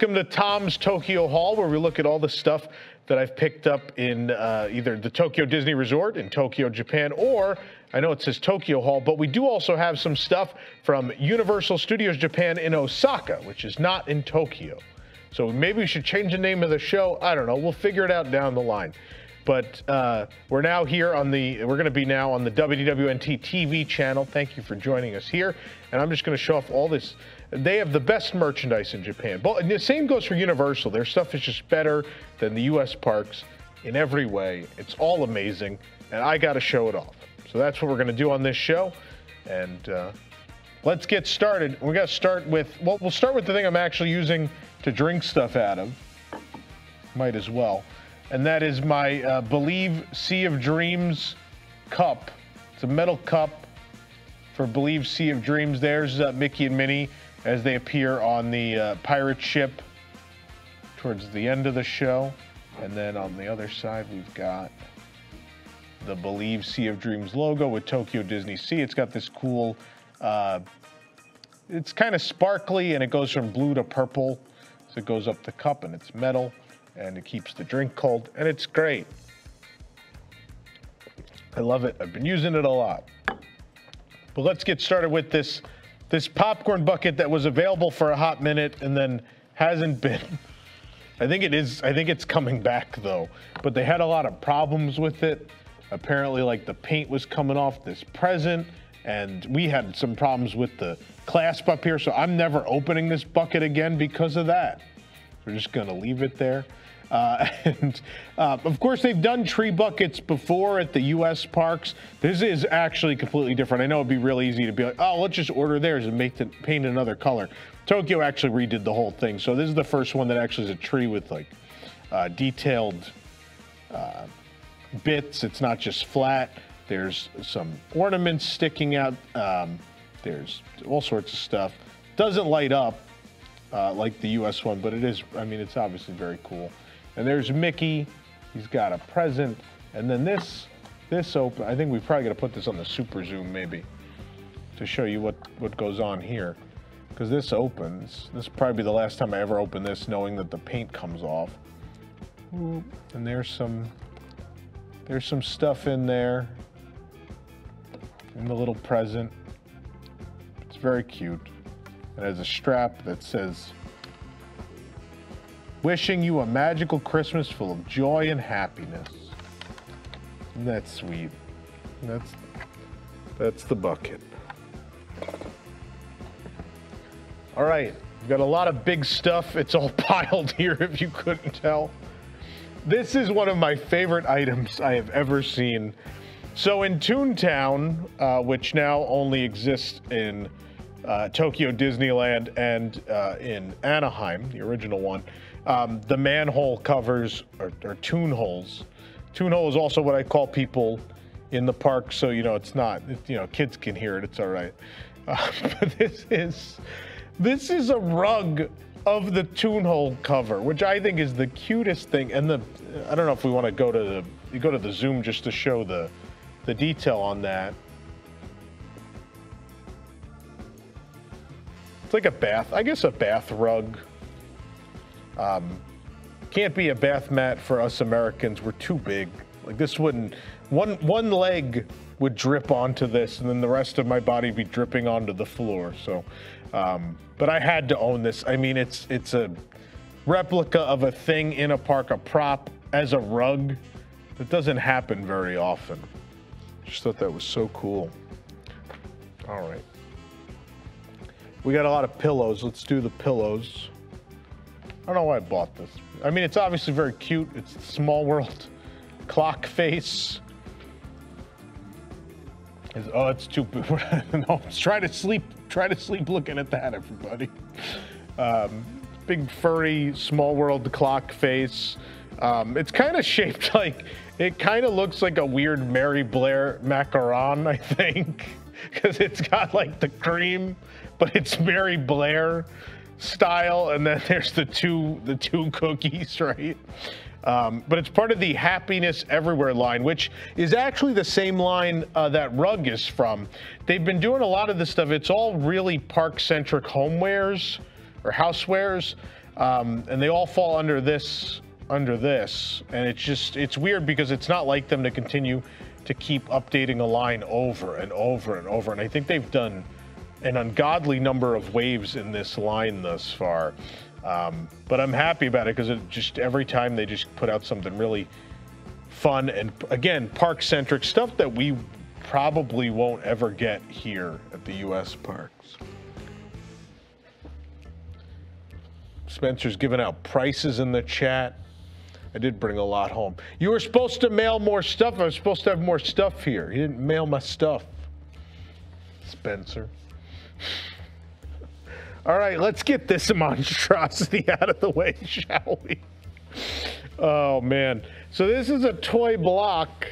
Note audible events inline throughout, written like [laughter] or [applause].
Welcome to Tom's Tokyo Haul, where we look at all the stuff that I've picked up in uh, either the Tokyo Disney Resort in Tokyo, Japan, or I know it says Tokyo Haul, but we do also have some stuff from Universal Studios Japan in Osaka, which is not in Tokyo. So maybe we should change the name of the show. I don't know. We'll figure it out down the line. But uh, we're now here on the, we're going to be now on the WDWNT TV channel. Thank you for joining us here. And I'm just going to show off all this. They have the best merchandise in Japan. But and the same goes for Universal. Their stuff is just better than the U.S. parks in every way. It's all amazing. And I got to show it off. So that's what we're going to do on this show. And uh, let's get started. We got to start with, well, we'll start with the thing I'm actually using to drink stuff out of. Might as well and that is my uh, Believe Sea of Dreams cup. It's a metal cup for Believe Sea of Dreams. There's uh, Mickey and Minnie as they appear on the uh, pirate ship towards the end of the show. And then on the other side, we've got the Believe Sea of Dreams logo with Tokyo Disney Sea. It's got this cool, uh, it's kind of sparkly and it goes from blue to purple. So it goes up the cup and it's metal and it keeps the drink cold, and it's great. I love it. I've been using it a lot. But let's get started with this this popcorn bucket that was available for a hot minute and then hasn't been. [laughs] I think it is I think it's coming back though. But they had a lot of problems with it. Apparently like the paint was coming off this present and we had some problems with the clasp up here so I'm never opening this bucket again because of that. We're just to leave it there. Uh, [laughs] and uh, of course, they've done tree buckets before at the U.S. parks. This is actually completely different. I know it'd be real easy to be like, oh, let's just order theirs and make it paint another color. Tokyo actually redid the whole thing. So this is the first one that actually is a tree with like uh, detailed uh, bits. It's not just flat. There's some ornaments sticking out. Um, there's all sorts of stuff. Doesn't light up uh, like the U.S. one, but it is. I mean, it's obviously very cool. And there's Mickey. He's got a present. And then this, this open. I think we probably got to put this on the super zoom maybe to show you what, what goes on here. Because this opens. This probably be the last time I ever open this knowing that the paint comes off. And there's some, there's some stuff in there. In the little present. It's very cute. It has a strap that says Wishing you a magical Christmas full of joy and happiness. That's sweet. That's that's the bucket. All right, we've got a lot of big stuff. It's all [laughs] piled here if you couldn't tell. This is one of my favorite items I have ever seen. So in Toontown, uh, which now only exists in uh, Tokyo Disneyland and uh, in Anaheim, the original one, um, the manhole covers are, are tune holes. Tune hole is also what I call people in the park, so you know it's not. It, you know, kids can hear it. It's all right. Uh, [laughs] but this is this is a rug of the tune hole cover, which I think is the cutest thing. And the I don't know if we want to go to the you go to the zoom just to show the the detail on that. It's like a bath, I guess a bath rug um, can't be a bath mat for us Americans. We're too big. Like this wouldn't one one leg would drip onto this, and then the rest of my body be dripping onto the floor. So, um, but I had to own this. I mean, it's it's a replica of a thing in a park, a prop as a rug. That doesn't happen very often. Just thought that was so cool. All right. We got a lot of pillows. Let's do the pillows. I don't know why I bought this. I mean, it's obviously very cute. It's Small World [laughs] clock face. It's, oh, it's too. [laughs] no, try to sleep. Try to sleep looking at that, everybody. Um, big furry Small World clock face. Um, it's kind of shaped [laughs] like it kind of looks like a weird Mary Blair macaron, I think, because it's got like the cream, but it's Mary Blair style, and then [laughs] there's the two the two cookies, [laughs] right? Um, but it's part of the Happiness Everywhere line, which is actually the same line uh, that Rug is from. They've been doing a lot of this stuff. It's all really park-centric homewares or housewares. um, and they all fall under this under this, and it's just it's weird because it's not like them to continue to keep updating a line over and over and over, and I think they've done an ungodly number of waves in this line thus far. Um, but I'm happy about it because it just every time they just put out something really fun and again park centric stuff that we probably won't ever get here at the U.S. parks. Spencer's giving out prices in the chat. I did bring a lot home. You were supposed to mail more stuff. I was supposed to have more stuff here. You didn't mail my stuff, Spencer. All right, let's get this [laughs] monstrosity out of the way, shall we? Oh, man. So this is a toy block.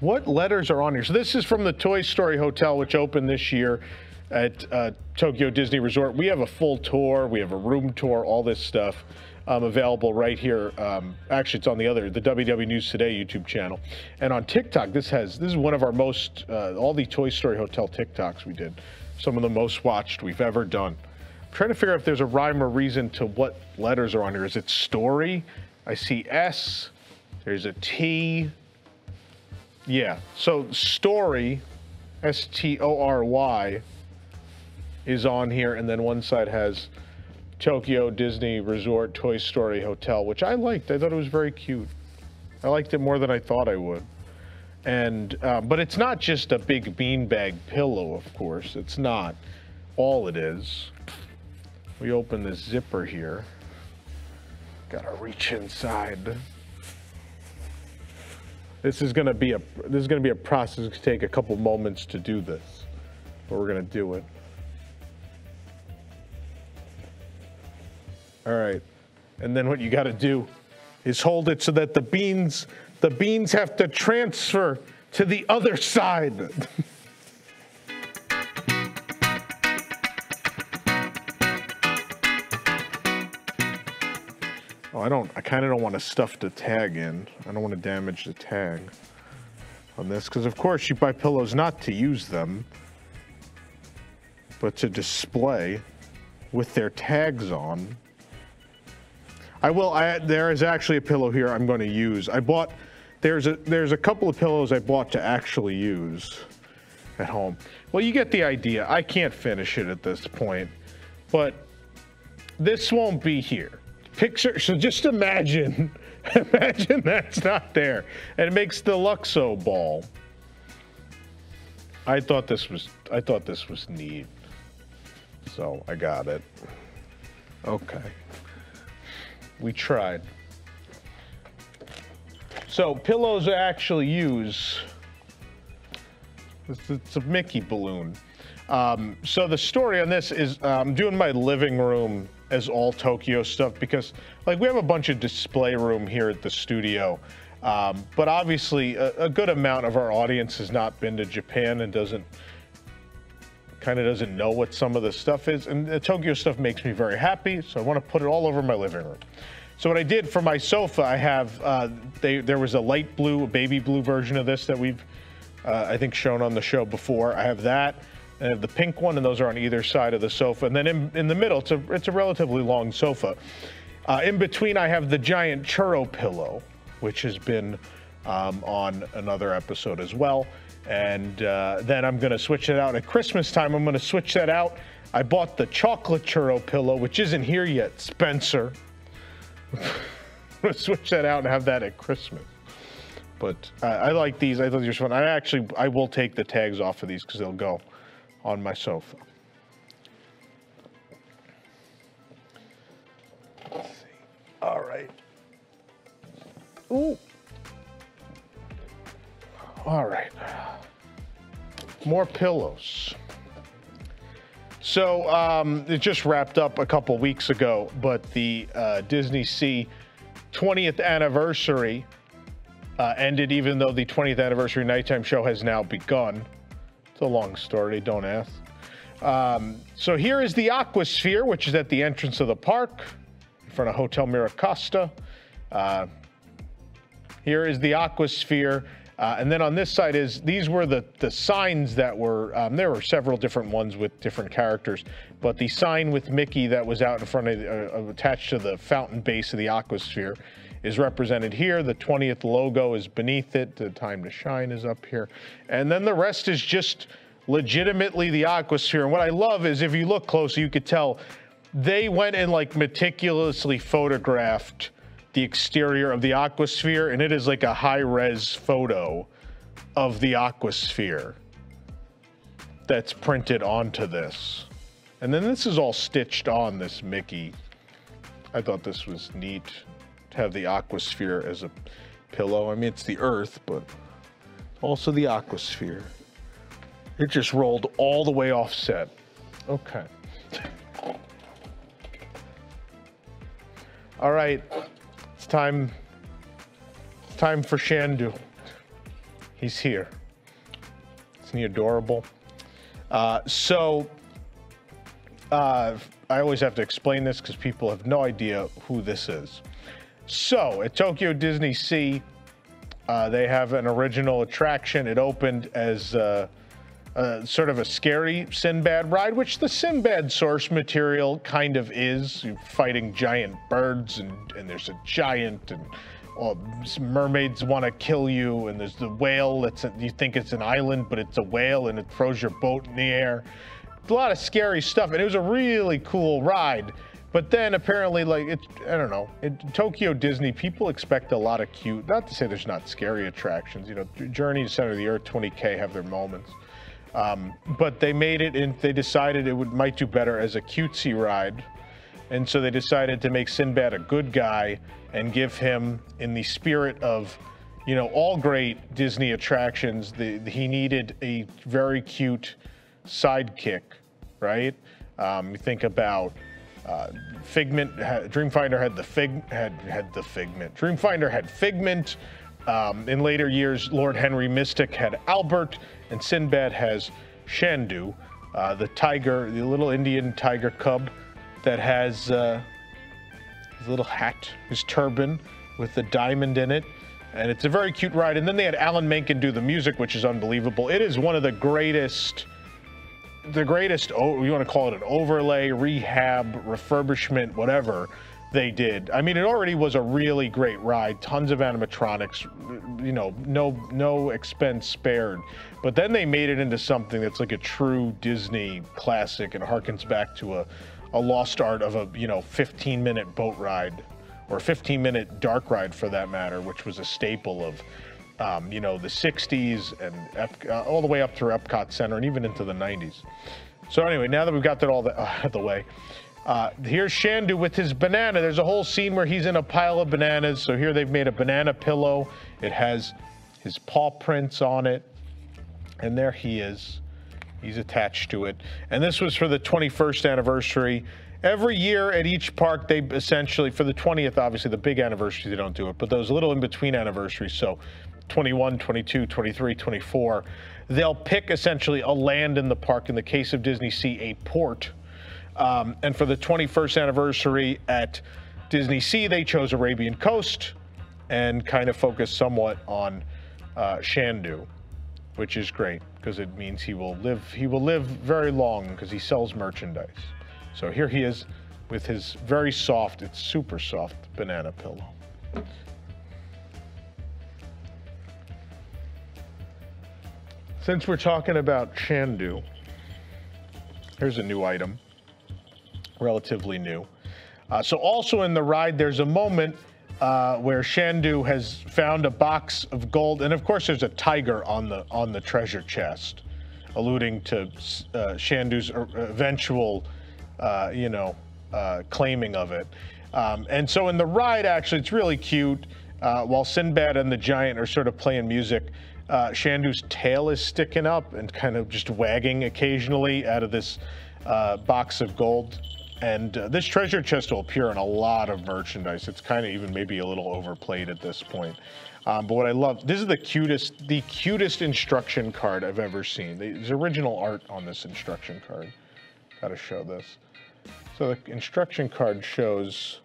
What letters are on here? So this is from the Toy Story Hotel, which opened this year at uh, Tokyo Disney Resort. We have a full tour. We have a room tour, all this stuff um, available right here. Um, actually, it's on the other, the WW News Today YouTube channel. And on TikTok, this has, this is one of our most, uh, all the Toy Story Hotel TikToks we did. Some of the most watched we've ever done. I'm trying to figure out if there's a rhyme or reason to what letters are on here. Is it story? I see S. There's a T. Yeah, so story, S T O R Y, is on here, and then one side has Tokyo Disney Resort Toy Story Hotel, which I liked. I thought it was very cute. I liked it more than I thought I would. And uh, but it's not just a big beanbag pillow, of course. It's not all it is. We open this zipper here. Gotta reach inside. This is gonna be a this is gonna be a process. It's gonna take a couple moments to do this, but we're gonna do it. All right, and then what you got to do is hold it so that the beans the beans have to transfer to the other side. [laughs] Oh, I don't, I kind of don't want to stuff the tag in. I don't want to damage the tag on this because, of course, you buy pillows not to use them, but to display with their tags on. I will, I, there is actually a pillow here I'm going to use. I bought, there's a, there's a couple of pillows I bought to actually use at home. Well, you get the idea. I can't finish it at this point, but this won't be here picture. So just imagine, [laughs] imagine that's not there, and it makes the Luxo ball. I thought this was, I thought this was neat, so I got it. Okay, we tried. So pillows actually use. It's, it's a Mickey balloon. Um, so the story on this is I'm doing my living room as all Tokyo stuff because like we have a bunch of display room here at the studio. Um, but obviously a, a, good amount of our audience has not been to Japan and doesn't kind of doesn't know what some of the stuff is. And the Tokyo stuff makes me very happy. So I want to put it all over my living room. So what I did for my sofa, I have, uh, they, there was a light blue, a baby blue version of this that we've, uh, I think shown on the show before. I have that. I have the pink one, and those are on either side of the sofa. And then in, in the middle, it's a, it's a relatively long sofa. Uh, in between, I have the giant churro pillow, which has been um, on another episode as well. And uh, then I'm going to switch it out at Christmas time. I'm going to switch that out. I bought the chocolate churro pillow, which isn't here yet, Spencer. [laughs] Switch that out and have that at Christmas. But uh, I like these. I thought these were fun. I actually, I will take the tags off of these because they'll go on my sofa. All right. Ooh. All right. More pillows. So um, it just wrapped up a couple weeks ago, but the uh, Disney Sea 20th anniversary uh, ended, even though the 20th anniversary nighttime show has now begun. It's a long story, don't ask. Um, so here is the Aquasphere, which is at the entrance of the park in front of Hotel Miracosta. Uh, here is the Aquasphere. Uh, and then on this side is these were the the signs that were um, there were several different ones with different characters, but the sign with Mickey that was out in front of, uh, attached to the fountain base of the Aquasphere is represented here. The 20th logo is beneath it. The time to shine is up here. And then the rest is just legitimately the Aquasphere. And what I love is if you look closely, you could tell they went and like meticulously photographed the exterior of the Aquasphere, and it is like a high res photo of the Aquasphere that's printed onto this. And then this is all stitched on this Mickey. I thought this was neat to have the Aquasphere as a pillow. I mean, it's the Earth, but also the Aquasphere. It just rolled all the way offset. Okay. All right, time. It's time for Chandu. He's here. Isn't he adorable? Uh, so, uh, I always have to explain this because people have no idea who this is. So, at Tokyo Disney Sea, uh, they have an original attraction. It opened as uh, uh, sort of a scary Sinbad ride, which the Sinbad source material kind of is. You're fighting giant birds, and, and there's a giant, and well, mermaids want to kill you, and there's the whale that's a, you think it's an island, but it's a whale, and it throws your boat in the air. A lot of scary stuff, and it was a really cool ride. But then apparently, like it, I don't know, in Tokyo Disney, people expect a lot of cute. Not to say there's not scary attractions. You know, Journey to Center of the Earth, 20K have their moments. Um, but they made it and they decided it would might do better as a cutesy ride. And so they decided to make Sinbad a good guy and give him, in the spirit of, you know, all great Disney attractions, the, he needed a very cute sidekick, right? Um, you think about uh, Figment, Dreamfinder had the fig had had the Figment. Dreamfinder had Figment. Um, in later years, Lord Henry Mystic had Albert, and Sinbad has Chandu, uh, the tiger, the little Indian tiger cub that has uh, his little hat, his turban with the diamond in it. And it's a very cute ride. And then they had Alan Menken do the music, which is unbelievable. It is one of the greatest, the greatest, oh, you want to call it an overlay, rehab, refurbishment, whatever they did. I mean, it already was a really great ride. Tons of animatronics, you know, no no expense spared. But then they made it into something that's like a true Disney classic and harkens back to a, a lost art of a you know 15 minute boat ride or 15 minute dark ride for that matter, which was a staple of. Um, you know the 60s and Ep- uh, all the way up through Epcot Center and even into the 90s. So anyway, now that we've got that all the, uh, [laughs] out of the way, uh, here's Chandu with his banana. There's a whole scene where he's in a pile of bananas. So here they've made a banana pillow. It has his paw prints on it. And there he is. He's attached to it. And this was for the 21st anniversary. Every year at each park, they essentially, for the 20th, obviously the big anniversary, they don't do it, but those little in between anniversaries, so 21, 22, 23, 24, they'll pick essentially a land in the park. In the case of Disney Sea, a port um, and for the 21st anniversary at Disney Sea, they chose Arabian Coast and kind of focused somewhat on uh, Chandu, which is great because it means he will live he will live very long because he sells merchandise. So here he is with his very soft, it's super soft banana pillow. Since we're talking about Chandu, here's a new item relatively new. Uh, so also in the ride, there's a moment uh, where Chandu has found a box of gold, and of course there's a tiger on the on the treasure chest, alluding to uh, Chandu's eventual, uh, you know, uh, claiming of it. Um, and so in the ride, actually, it's really cute. Uh, while Sinbad and the giant are sort of playing music, uh, Chandu's tail is sticking up and kind of just wagging occasionally out of this box of gold. And uh, this treasure chest will appear in a lot of merchandise. It's kind of even maybe a little overplayed at this point. Um, but what I love, this is the cutest, the cutest instruction card I've ever seen. There's original art on this instruction card. Got to show this. So the instruction card shows,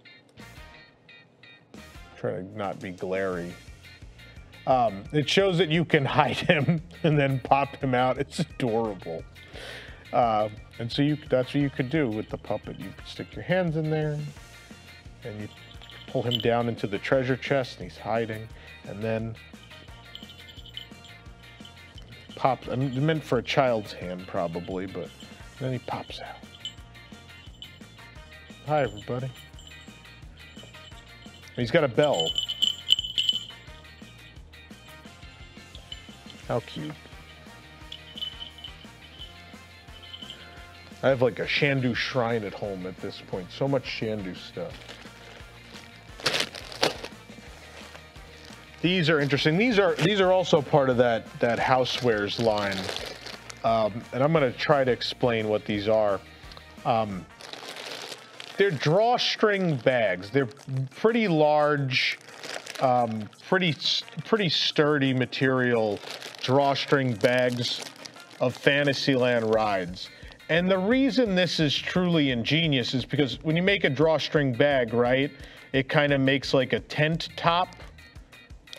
trying to not be glary. Um, it shows that you can [laughs] hide him and then pop him out. It's adorable. Uh, and so you that's what you could do with the puppet. You could stick your hands in there, and you pull him down into the treasure chest, and he's hiding. And then pops. I mean, meant for a child's hand, probably, but then he pops out. Hi, everybody. He's got a bell. How cute. I have like a Chandu shrine at home at this point. So much Chandu stuff. These are interesting. These are these are also part of that that housewares line, um, and I'm going to try to explain what these are. Um, they're drawstring bags. They're pretty large, um, pretty pretty sturdy material drawstring bags of Fantasyland rides. And the reason this is truly ingenious is because when you make a drawstring bag, right, it kind of makes like a tent top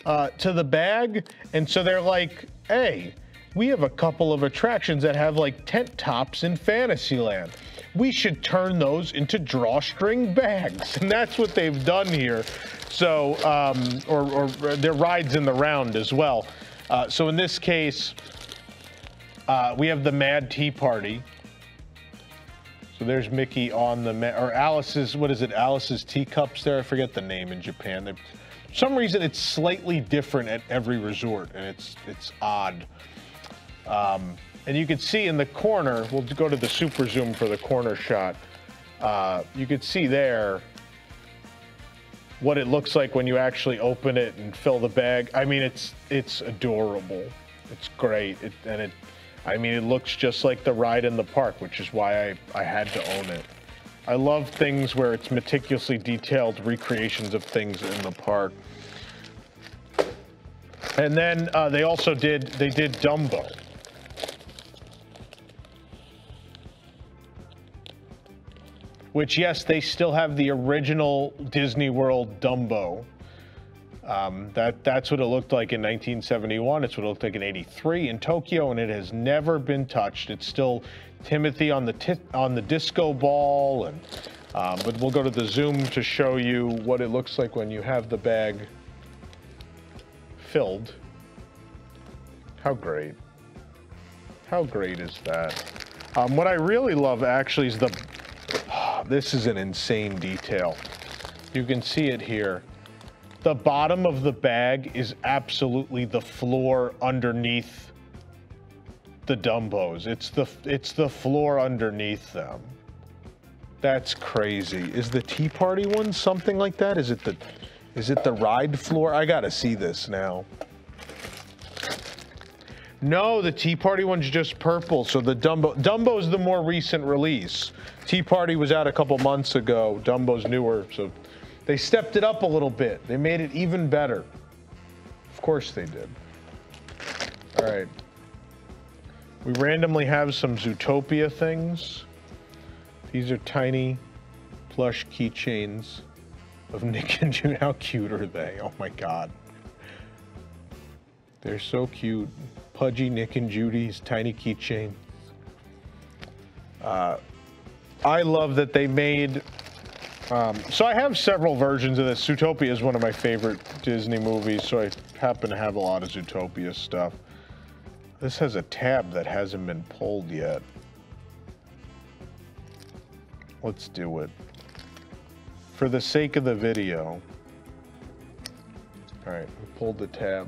uh, to the bag. And so they're like, hey, we have a couple of attractions that have like tent tops in Fantasyland. We should turn those into drawstring bags. [laughs] And that's what they've done here. So, um, or, or their rides in the round as well. Uh, so in this case, uh, we have the Mad Tea Party. So there's Mickey on the, or Alice's, what is it, Alice's teacups there? I forget the name in Japan. They're, some reason it's slightly different at every resort, and it's it's odd. Um, and you can see in the corner, we'll go to the super zoom for the corner shot. Uh, you can see there what it looks like when you actually open it and fill the bag. I mean, it's it's adorable. It's great, it, and it. I mean, it looks just like the ride in the park, which is why I, I had to own it. I love things where it's meticulously detailed recreations of things in the park. And then uh, they also did, they did Dumbo. Which, yes, they still have the original Disney World Dumbo. Um, that that's what it looked like in 1971. It's what it looked like in '83 in Tokyo, and it has never been touched. It's still Timothy on the on the disco ball, and um, but we'll go to the zoom to show you what it looks like when you have the bag filled. How great! How great is that? Um, what I really love actually is the. Oh, [sighs] this is an insane detail. You can see it here. The bottom of the bag is absolutely the floor underneath the Dumbos. It's the it's the floor underneath them. That's crazy. Is the Tea Party one something like that? Is it the is it the ride floor? I gotta see this now. No, the Tea Party one's just purple. So the Dumbo Dumbo's the more recent release. Tea Party was out a couple months ago. Dumbo's newer, so they stepped it up a little bit. They made it even better. Of course they did. All right. We randomly have some Zootopia things. These are tiny plush keychains of [laughs] Nick and Judy. How cute are they? Oh my god. They're so cute. Pudgy Nick and Judy's tiny keychain. Uh, I love that they made. Um, so I have several versions of this. Zootopia is one of my favorite Disney movies, so I happen to have a lot of Zootopia stuff. This has a tab that hasn't been pulled yet. Let's do it. For the sake of the video. All right, we pulled the tab.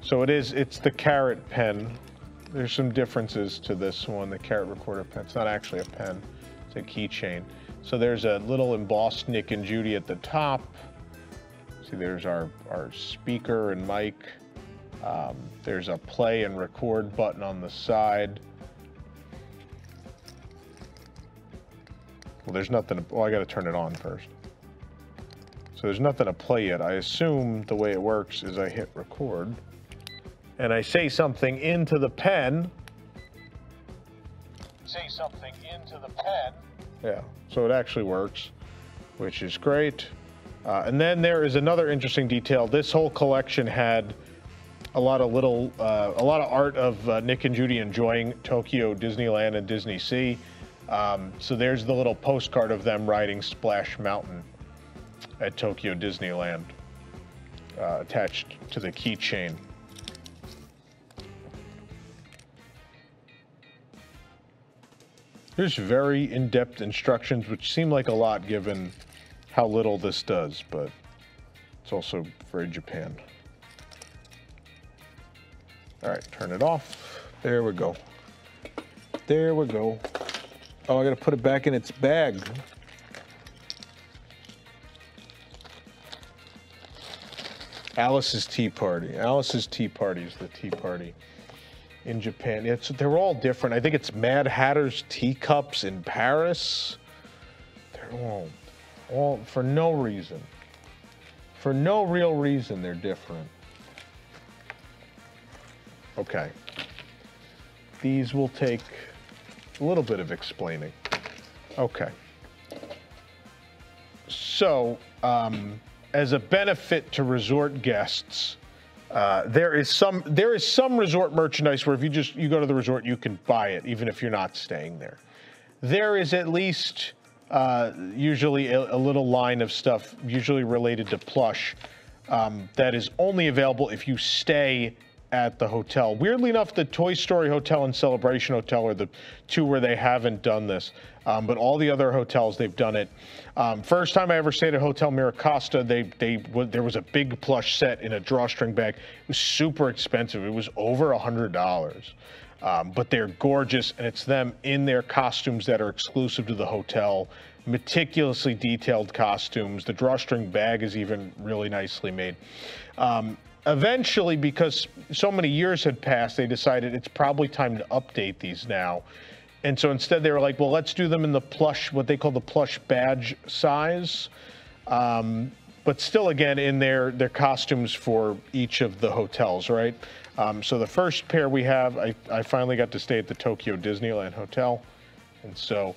So it is, it's the carrot pen. There's some differences to this one, the carrot recorder pen. It's not actually a pen, it's a keychain. So there's a little embossed Nick and Judy at the top. See, there's our, our speaker and mic. Um, there's a play and record button on the side. Well, there's nothing, well, I gotta turn it on first. So there's nothing to play yet. I assume the way it works is I hit record and I say something into the pen. Say something the pen. Yeah, so it actually works, which is great. Uh, and then there is another interesting detail. This whole collection had a lot of little, uh, a lot of art of uh, Nick and Judy enjoying Tokyo Disneyland and Disney Sea. Um, so there's the little postcard of them riding Splash Mountain at Tokyo Disneyland uh, attached to the keychain. There's very in-depth instructions, which seem like a lot given how little this does, but it's also very Japan. All right, turn it off. There we go. There we go. Oh, I gotta put it back in its bag. Alice's Tea Party. Alice's Tea Party is the tea party in Japan. It's, they're all different. I think it's Mad Hatter's teacups in Paris. They're all, all for no reason. For no real reason, they're different. Okay. These will take a little bit of explaining. Okay. So, um, as a benefit to resort guests, uh, there is some there is some resort merchandise where if you just you go to the resort you can buy it even if you're not staying there. There is at least uh, usually a, a, little line of stuff usually related to plush um, that is only available if you stay at the hotel. Weirdly enough, the Toy Story Hotel and Celebration Hotel are the two where they haven't done this. Um, but all the other hotels, they've done it. Um, first time I ever stayed at Hotel Miracosta, they, they, there was a big plush set in a drawstring bag. It was super expensive. It was over a $100. Um, but they're gorgeous, and it's them in their costumes that are exclusive to the hotel. Meticulously detailed costumes. The drawstring bag is even really nicely made. Um, eventually, because so many years had passed, they decided it's probably time to update these now. And so instead, they were like, well, let's do them in the plush, what they call the plush badge size. Um, but still, again, in their, their costumes for each of the hotels, right? Um, so the first pair we have, I, I finally got to stay at the Tokyo Disneyland Hotel. And so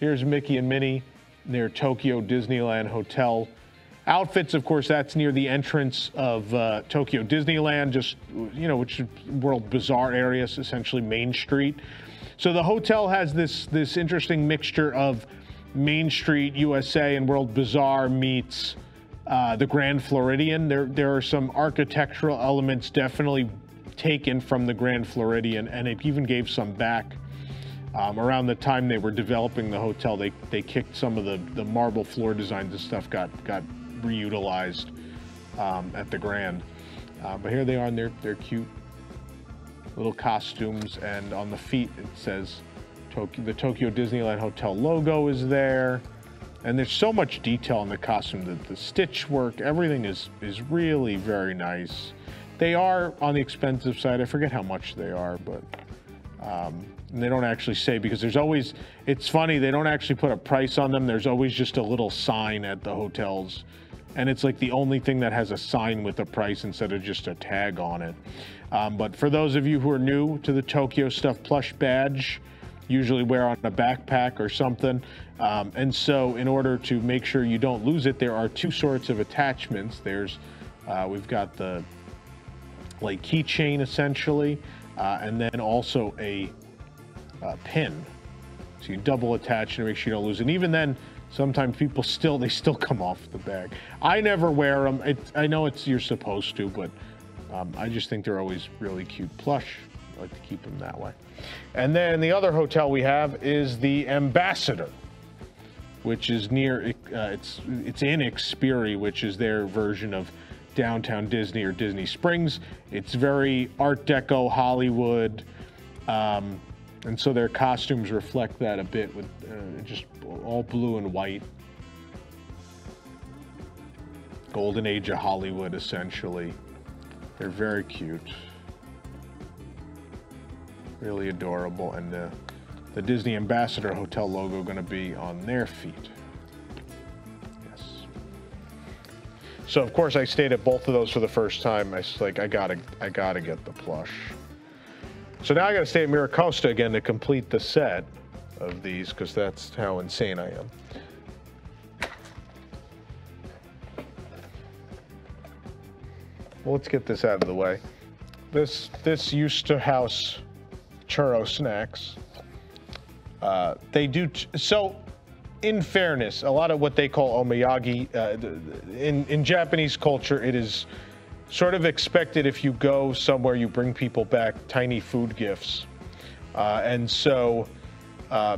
here's Mickey and Minnie, near Tokyo Disneyland Hotel outfits. Of course, that's near the entrance of uh, Tokyo Disneyland, just, you know, which World Bazaar area, essentially Main Street. So the hotel has this this interesting mixture of Main Street USA and World Bazaar meets uh, the Grand Floridian. There there are some architectural elements definitely taken from the Grand Floridian, and it even gave some back. Um, around the time they were developing the hotel, they they kicked some of the the marble floor designs and stuff got got reutilized um, at the Grand. Uh, but here they are, and they're they're cute little costumes, and on the feet it says the Tokyo Disneyland Hotel logo is there. And there's so much detail in the costume, the, the stitch work, everything is, is really very nice. They are on the expensive side. I forget how much they are, but um, they don't actually say because there's always, it's funny, they don't actually put a price on them. There's always just a little sign at the hotels. And it's like the only thing that has a sign with a price instead of just a tag on it. Um, but for those of you who are new to the Tokyo Stuff plush badge, usually wear on a backpack or something. Um, and so in order to make sure you don't lose it, there are two sorts of attachments. There's, uh, we've got the like keychain essentially, uh, and then also a uh, pin. So you double attach to make sure you don't lose it. And even then, sometimes people still, they still come off the bag. I never wear them. It, I know it's, you're supposed to, but um, I just think they're always really cute plush. I like to keep them that way. And then the other hotel we have is the Ambassador, which is near, uh, it's, it's in Ikspiari, which is their version of downtown Disney or Disney Springs. It's very Art Deco Hollywood. Um, and so their costumes reflect that a bit with uh, just all blue and white. Golden Age of Hollywood, essentially. They're very cute. Really adorable. And the, the Disney Ambassador Hotel logo going to be on their feet. Yes. So of course I stayed at both of those for the first time. I was like, I gotta, I gotta get the plush. So now I gotta stay at Miracosta again to complete the set of these because that's how insane I am. Well, let's get this out of the way. this this used to house churro snacks. Uh, they do so. In fairness, a lot of what they call omiyage uh, in in Japanese culture, it is sort of expected if you go somewhere, you bring people back tiny food gifts, uh, and so uh,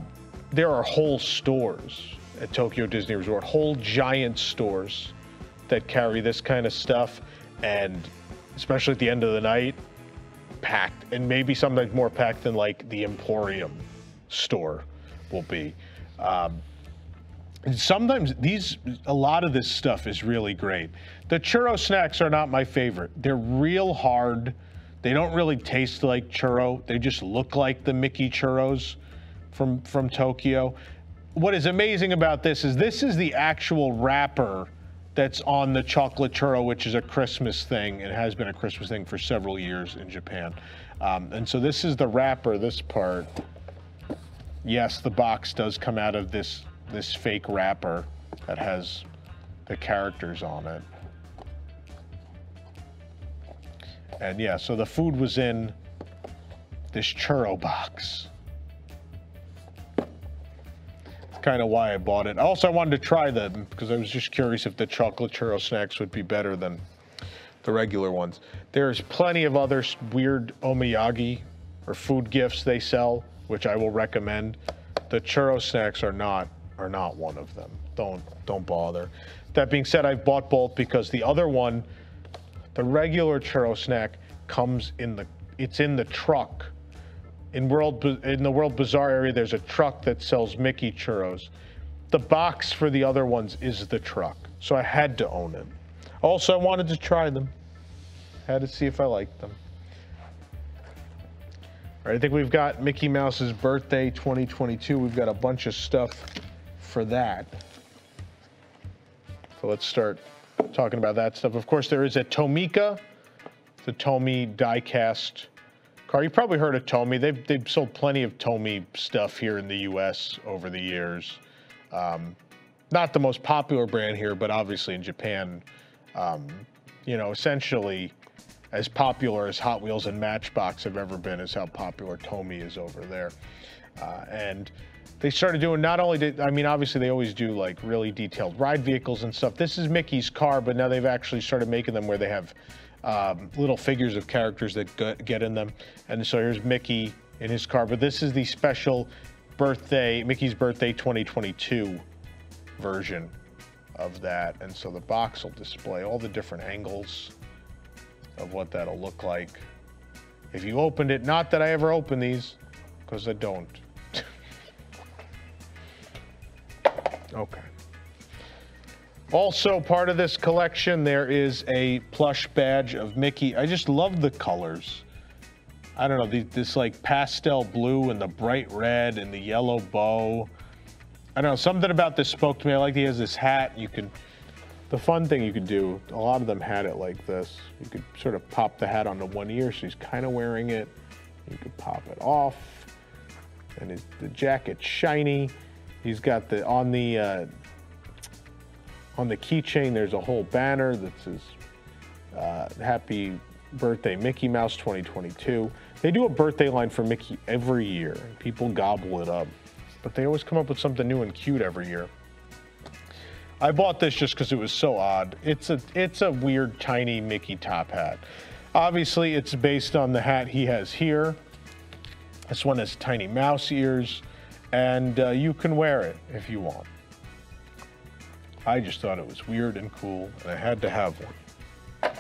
there are whole stores at Tokyo Disney Resort, whole giant stores that carry this kind of stuff, and especially at the end of the night, packed, and maybe sometimes more packed than like the Emporium store will be. Um, sometimes these, a lot of this stuff is really great. The churro snacks are not my favorite. They're real hard. They don't really taste like churro. They just look like the Mickey churros from from Tokyo. What is amazing about this is this is the actual wrapper that's on the chocolate churro, which is a Christmas thing. It has been a Christmas thing for several years in Japan. Um, and so this is the wrapper, this part. Yes, the box does come out of this this fake wrapper that has the characters on it. And yeah, so the food was in this churro box. That's kind of why I bought it. Also, I wanted to try them because I was just curious if the chocolate churro snacks would be better than the regular ones. There's plenty of other weird omiyage or food gifts they sell, which I will recommend. The churro snacks are not are not one of them. Don't don't bother. That being said, I've bought both because the other one, the regular churro snack, comes in the it's in the truck. In world in the World Bazaar area, there's a truck that sells Mickey churros. The box for the other ones is the truck, so I had to own it. Also, I wanted to try them. Had to see if I liked them. All right, I think we've got Mickey Mouse's birthday 2022. We've got a bunch of stuff for that. So let's start talking about that stuff. Of course, there is a Tomica, the Tomy diecast car. You probably heard of Tomy. They've, they've sold plenty of Tomy stuff here in the US over the years. Um, not the most popular brand here, but obviously in Japan, um, you know, essentially as popular as Hot Wheels and Matchbox have ever been is how popular Tomy is over there. Uh, and they started doing not only did I mean obviously they always do like really detailed ride vehicles and stuff. This is Mickey's car, but now they've actually started making them where they have um, little figures of characters that get in them. And so here's Mickey in his car, but this is the special birthday Mickey's birthday 2022 version of that. And so the box will display all the different angles of what that'll look like. If you opened it, not that I ever open these, because I don't. Okay. Also, part of this collection, there is a plush badge of Mickey. I just love the colors. I don't know, the, this like pastel blue and the bright red and the yellow bow. I don't know, something about this spoke to me. I like he has this hat. You can, the fun thing you could do, a lot of them had it like this. You could sort of pop the hat onto one ear, so he's kind of wearing it. You could pop it off, and his, the jacket's shiny. He's got the on the uh, on the keychain. There's a whole banner that says uh, "Happy Birthday, Mickey Mouse 2022." They do a birthday line for Mickey every year, people gobble it up. But they always come up with something new and cute every year. I bought this just because it was so odd. It's a it's a weird tiny Mickey top hat. Obviously, it's based on the hat he has here. This one has tiny mouse ears, and uh, you can wear it if you want. I just thought it was weird and cool, and I had to have one.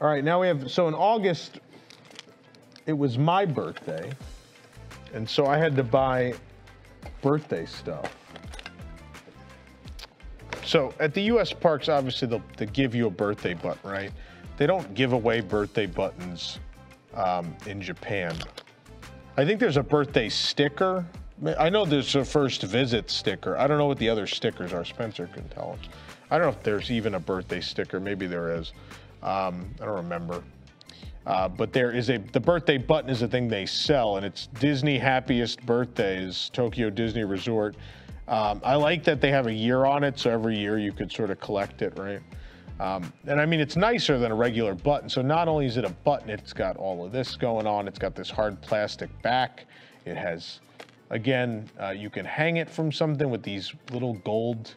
All right, now we have, so in August, it was my birthday, and so I had to buy birthday stuff. So at the US parks, obviously, they'll, they give you a birthday button, right? They don't give away birthday buttons um, in Japan. I think there's a birthday sticker. I know there's a first visit sticker. I don't know what the other stickers are. Spencer can tell us. I don't know if there's even a birthday sticker. Maybe there is. Um, I don't remember. Uh, but there is a the birthday button is a thing they sell, and it's Disney Happiest Birthdays Tokyo Disney Resort. Um, I like that they have a year on it, so every year you could sort of collect it, right? Um, and I mean, it's nicer than a regular button. So not only is it a button, it's got all of this going on. It's got this hard plastic back. It has, again, uh, you can hang it from something with these little gold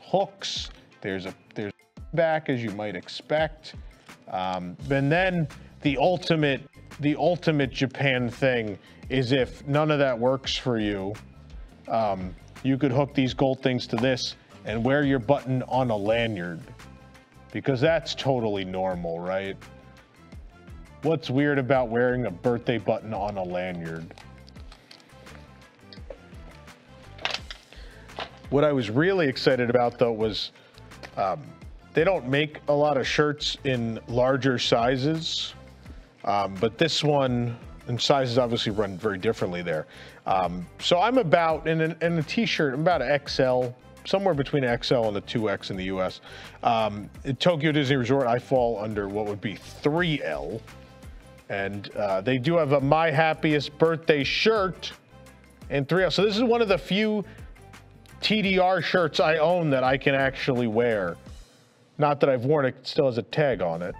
hooks. There's a there's back as you might expect. Um, and then the ultimate the ultimate Japan thing is if none of that works for you, um, you could hook these gold things to this and wear your button on a lanyard because that's totally normal, right? What's weird about wearing a birthday button on a lanyard? What I was really excited about though was um, they don't make a lot of shirts in larger sizes, um, but this one, and sizes obviously run very differently there. Um, so I'm about, in, an, in a t-shirt, I'm about an XL, somewhere between XL and a 2X in the US. Um, Tokyo Disney Resort, I fall under what would be 3L. And uh, they do have a My Happiest Birthday shirt in 3L. So this is one of the few TDR shirts I own that I can actually wear. Not that I've worn it, it still has a tag on it.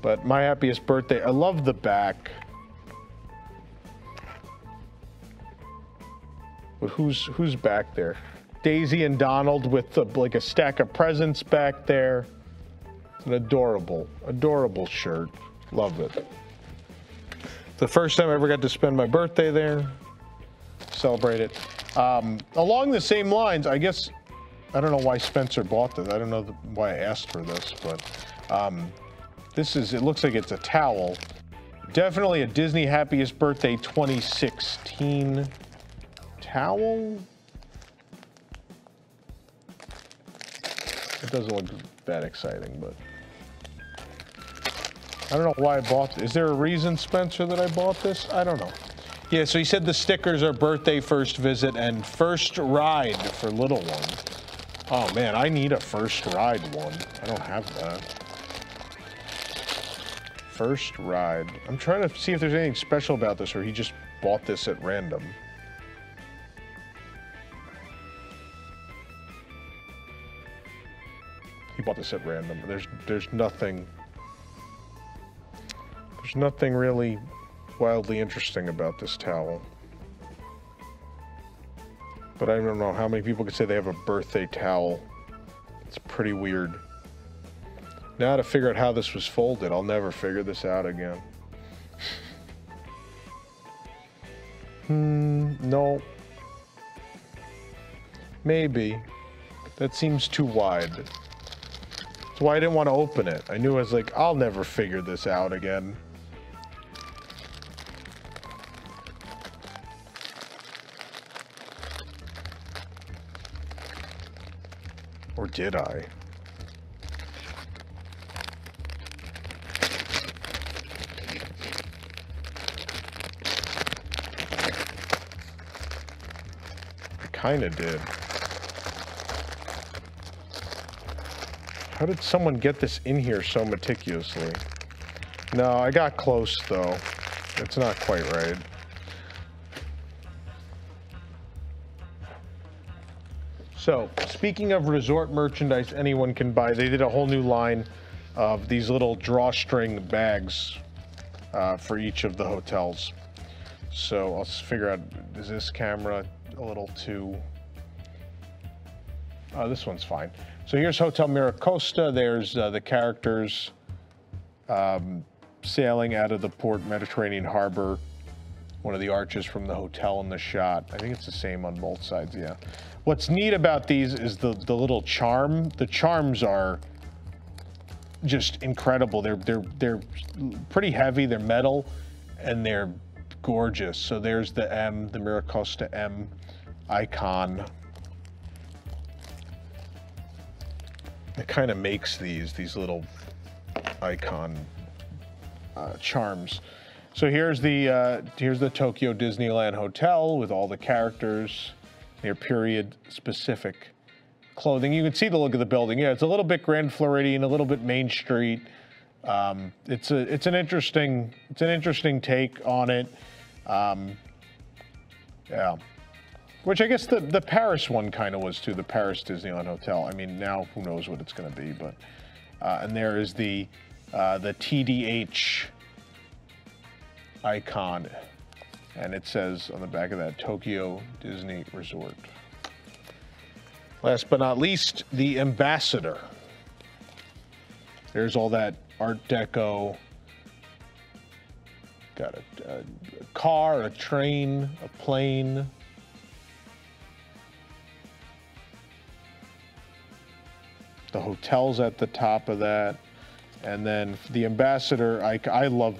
But My Happiest Birthday, I love the back. Who's who's back there? Daisy and Donald with like a stack of presents back there. It's an adorable, adorable shirt. Love it. The first time I ever got to spend my birthday there. Celebrate it. Um, along the same lines, I guess, I don't know why Spencer bought this. I don't know why I asked for this, but um, this is, it looks like it's a towel. Definitely a Disney Happiest Birthday 2016 towel. It doesn't look that exciting, but I don't know why I bought. Is there a reason, Spencer, that I bought this? I don't know. Yeah, so he said the stickers are birthday first visit and first ride for little one. Oh man, I need a first ride one. I don't have that. First ride. I'm trying to see if there's anything special about this or he just bought this at random. Bought this at random. There's there's nothing there's nothing really wildly interesting about this towel. But I don't know how many people could say they have a birthday towel. It's pretty weird. Now to figure out how this was folded, I'll never figure this out again. [laughs] Hmm, no. Maybe. That seems too wide. Why I didn't want to open it. I knew I was like, I'll never figure this out again. Or did I? I kinda did. How did someone get this in here so meticulously? No, I got close though. It's not quite right. So, speaking of resort merchandise anyone can buy, they did a whole new line of these little drawstring bags uh, for each of the hotels. So I'll figure out, is this camera a little too... Oh, this one's fine. So here's Hotel Miracosta. There's uh, the characters um, sailing out of the port Mediterranean harbor. One of the arches from the hotel in the shot. I think it's the same on both sides, yeah. What's neat about these is the, the little charm. The charms are just incredible. They're, they're, they're pretty heavy, they're metal, and they're gorgeous. So there's the M, the Miracosta M icon. It kind of makes these, these little icon uh, charms. So here's the, uh, here's the Tokyo Disneyland Hotel with all the characters their period specific clothing. You can see the look of the building. Yeah, it's a little bit Grand Floridian, a little bit Main Street. Um, it's a it's an interesting it's an interesting take on it. Um, yeah, which I guess the the Paris one kind of was too. The Paris Disneyland Hotel. I mean, now who knows what it's going to be, but uh, and there is the uh, the TDH icon, and it says on the back of that Tokyo Disney Resort. Last but not least, the Ambassador. There's all that Art Deco. Got a, a, a car, a train, a plane. The hotel's at the top of that. And then the ambassador, I, I love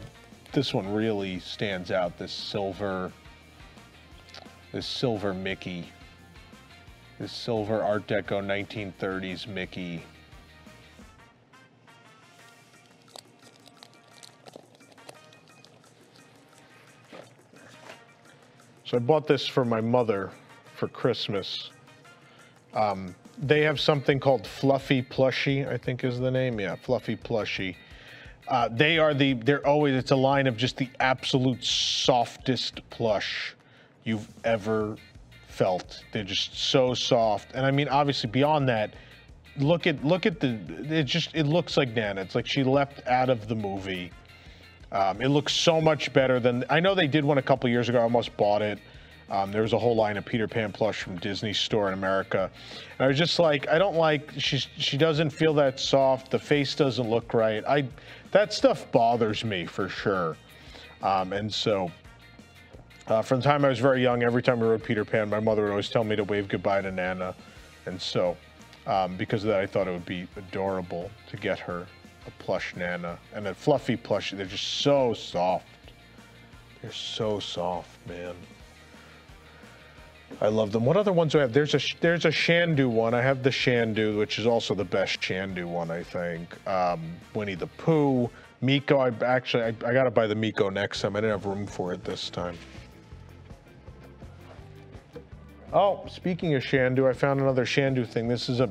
this one really stands out. This silver, this silver Mickey, this silver Art Deco 1930s Mickey. So I bought this for my mother for Christmas. Um, they have something called Fluffy Plushie, I think is the name. Yeah, Fluffy Plushie. Uh, they are the, they're always, it's a line of just the absolute softest plush you've ever felt. They're just so soft. And I mean, obviously beyond that, look at, look at the, it just, it looks like Nana. It's like she leapt out of the movie. Um, it looks so much better than, I know they did one a couple years ago. I almost bought it. Um, there was a whole line of Peter Pan plush from Disney Store in America. And I was just like, I don't like, she's, she doesn't feel that soft. The face doesn't look right. I, that stuff bothers me for sure. Um, and so uh, from the time I was very young, every time we rode Peter Pan, my mother would always tell me to wave goodbye to Nana. And so um, because of that, I thought it would be adorable to get her a plush Nana and a fluffy plush. They're just so soft. They're so soft, man. I love them. What other ones do I have? There's a there's a Chandu one. I have the Chandu, which is also the best Chandu one, I think. Um, Winnie the Pooh, Miko. I actually I, I got to buy the Miko next time. I didn't have room for it this time. Oh, speaking of Chandu, I found another Chandu thing. This is a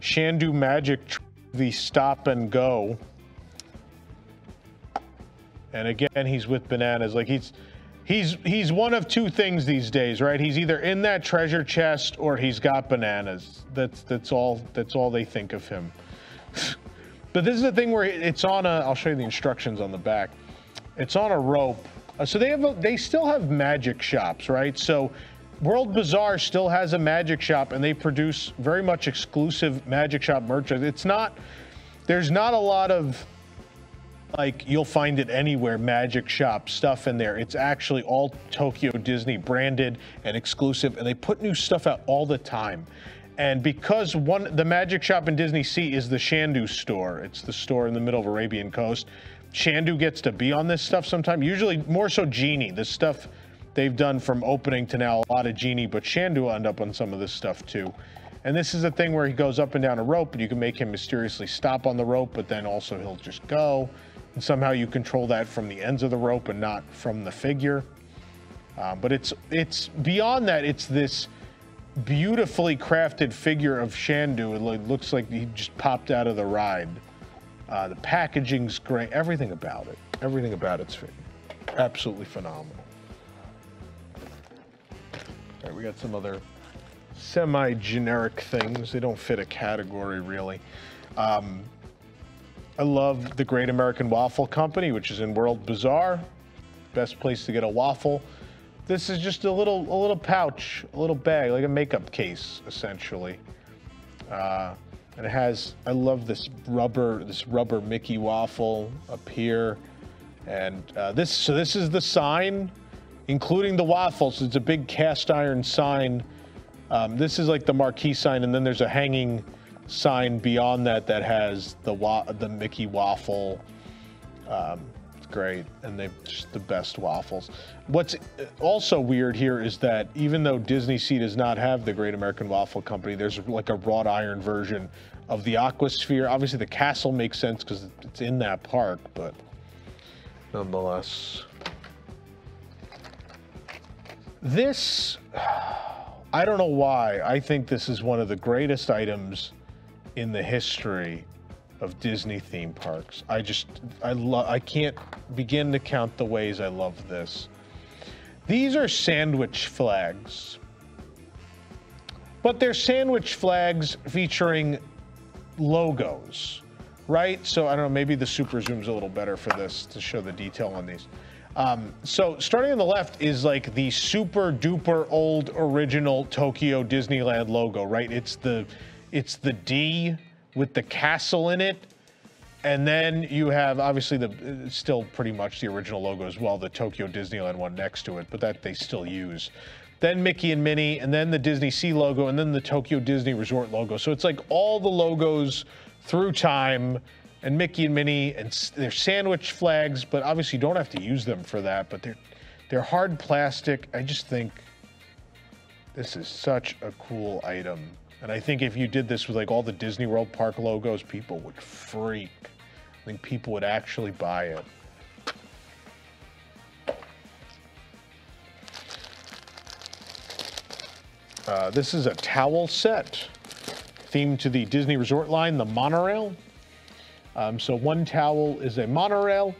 Chandu Magic the Stop and Go. And again, he's with bananas. Like he's he's he's one of two things these days, right? He's either in that treasure chest or he's got bananas. That's that's all that's all they think of him. [laughs] but this is the thing where it's on a. I'll show you the instructions on the back. It's on a rope. Uh, so they have a, they still have magic shops, right? So World Bazaar still has a magic shop, and they produce very much exclusive magic shop merchandise. It's not. There's not a lot of like you'll find it anywhere magic shop stuff in there. It's actually all tokyo disney branded and exclusive and they put new stuff out all the time. And because one the magic shop in disney sea is the chandu store. It's the store in the middle of arabian coast. Chandu gets to be on this stuff sometime usually more so genie the stuff they've done from opening to now a lot of genie but chandu will end up on some of this stuff too. And this is a thing where he goes up and down a rope and you can make him mysteriously stop on the rope but then also he'll just go somehow you control that from the ends of the rope and not from the figure. Uh, but it's it's beyond that. It's this beautifully crafted figure of Chandu. It looks like he just popped out of the ride. Uh, the packaging's great. Everything about it. Everything about it's absolutely phenomenal. All right, we got some other semi-generic things. They don't fit a category really. Um, I love the Great American Waffle Company, which is in World Bazaar. Best place to get a waffle. This is just a little a little pouch, a little bag, like a makeup case, essentially. Uh, and it has, I love this rubber, this rubber Mickey waffle up here. And uh, this, so this is the sign, including the waffles. It's a big cast iron sign. Um, this is like the marquee sign, and then there's a hanging sign beyond that that has the wa- the Mickey waffle. Um, it's great, and they've just the best waffles. What's also weird here is that even though Disney Sea does not have the Great American Waffle Company, there's like a wrought iron version of the Aquasphere. Obviously, the castle makes sense because it's in that park, but nonetheless. This, [sighs] I don't know why. I think this is one of the greatest items in the history of Disney theme parks. I just, I love, I can't begin to count the ways I love this. These are sandwich flags, but they're sandwich flags featuring logos, right? So I don't know, maybe the super zoom's a little better for this to show the detail on these. Um, so starting on the left is like the super duper old original Tokyo Disneyland logo, right? It's the, it's the D with the castle in it. And then you have obviously the still pretty much the original logo as well, the Tokyo Disneyland one next to it, but that they still use. Then Mickey and Minnie, and then the Disney Sea logo, and then the Tokyo Disney Resort logo. So it's like all the logos through time, and Mickey and Minnie, and they're sandwich flags, but obviously you don't have to use them for that. But they're they're hard plastic. I just think this is such a cool item. And I think if you did this with like all the Disney World Park logos, people would freak. I think people would actually buy it. Uh, this is a towel set themed to the Disney Resort line, the monorail. Um, so one towel is a monorail,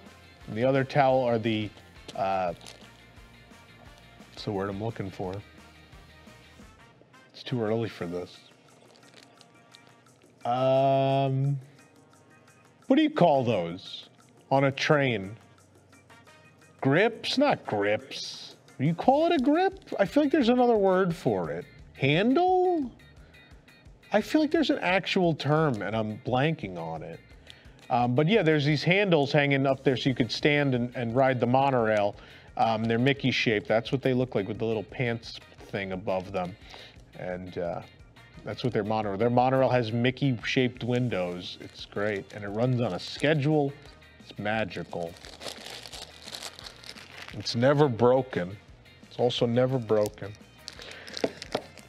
and the other towel are the, uh, what's the word I'm looking for? It's too early for this. Um, what do you call those on a train? Grips? Not grips. You call it a grip? I feel like there's another word for it. Handle? I feel like there's an actual term and I'm blanking on it. Um, but yeah, there's these handles hanging up there so you could stand and, and ride the monorail. Um, they're Mickey shaped. That's what they look like with the little pants thing above them. And uh, that's what their monorail. Their monorail has Mickey-shaped windows. It's great, and it runs on a schedule. It's magical. It's never broken. It's also never broken.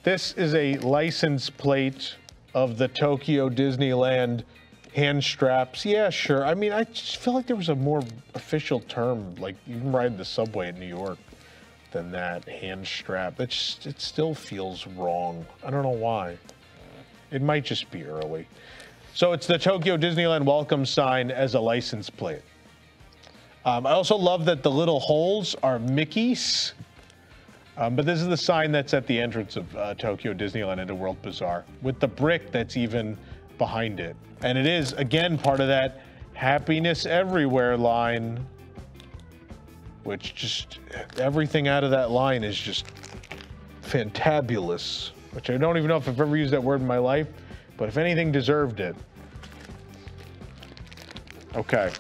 This is a license plate of the Tokyo Disneyland hand straps. Yeah, sure. I mean, I just feel like there was a more official term, like you can ride the subway in New York than that hand strap. It just, it still feels wrong. I don't know why. It might just be early. So it's the Tokyo Disneyland welcome sign as a license plate. Um, I also love that the little holes are Mickey's. Um, but this is the sign that's at the entrance of uh, Tokyo Disneyland into World Bazaar with the brick that's even behind it. And it is, again, part of that happiness everywhere line which just everything out of that line is just fantabulous, which I don't even know if I've ever used that word in my life, but if anything deserved it. Okay.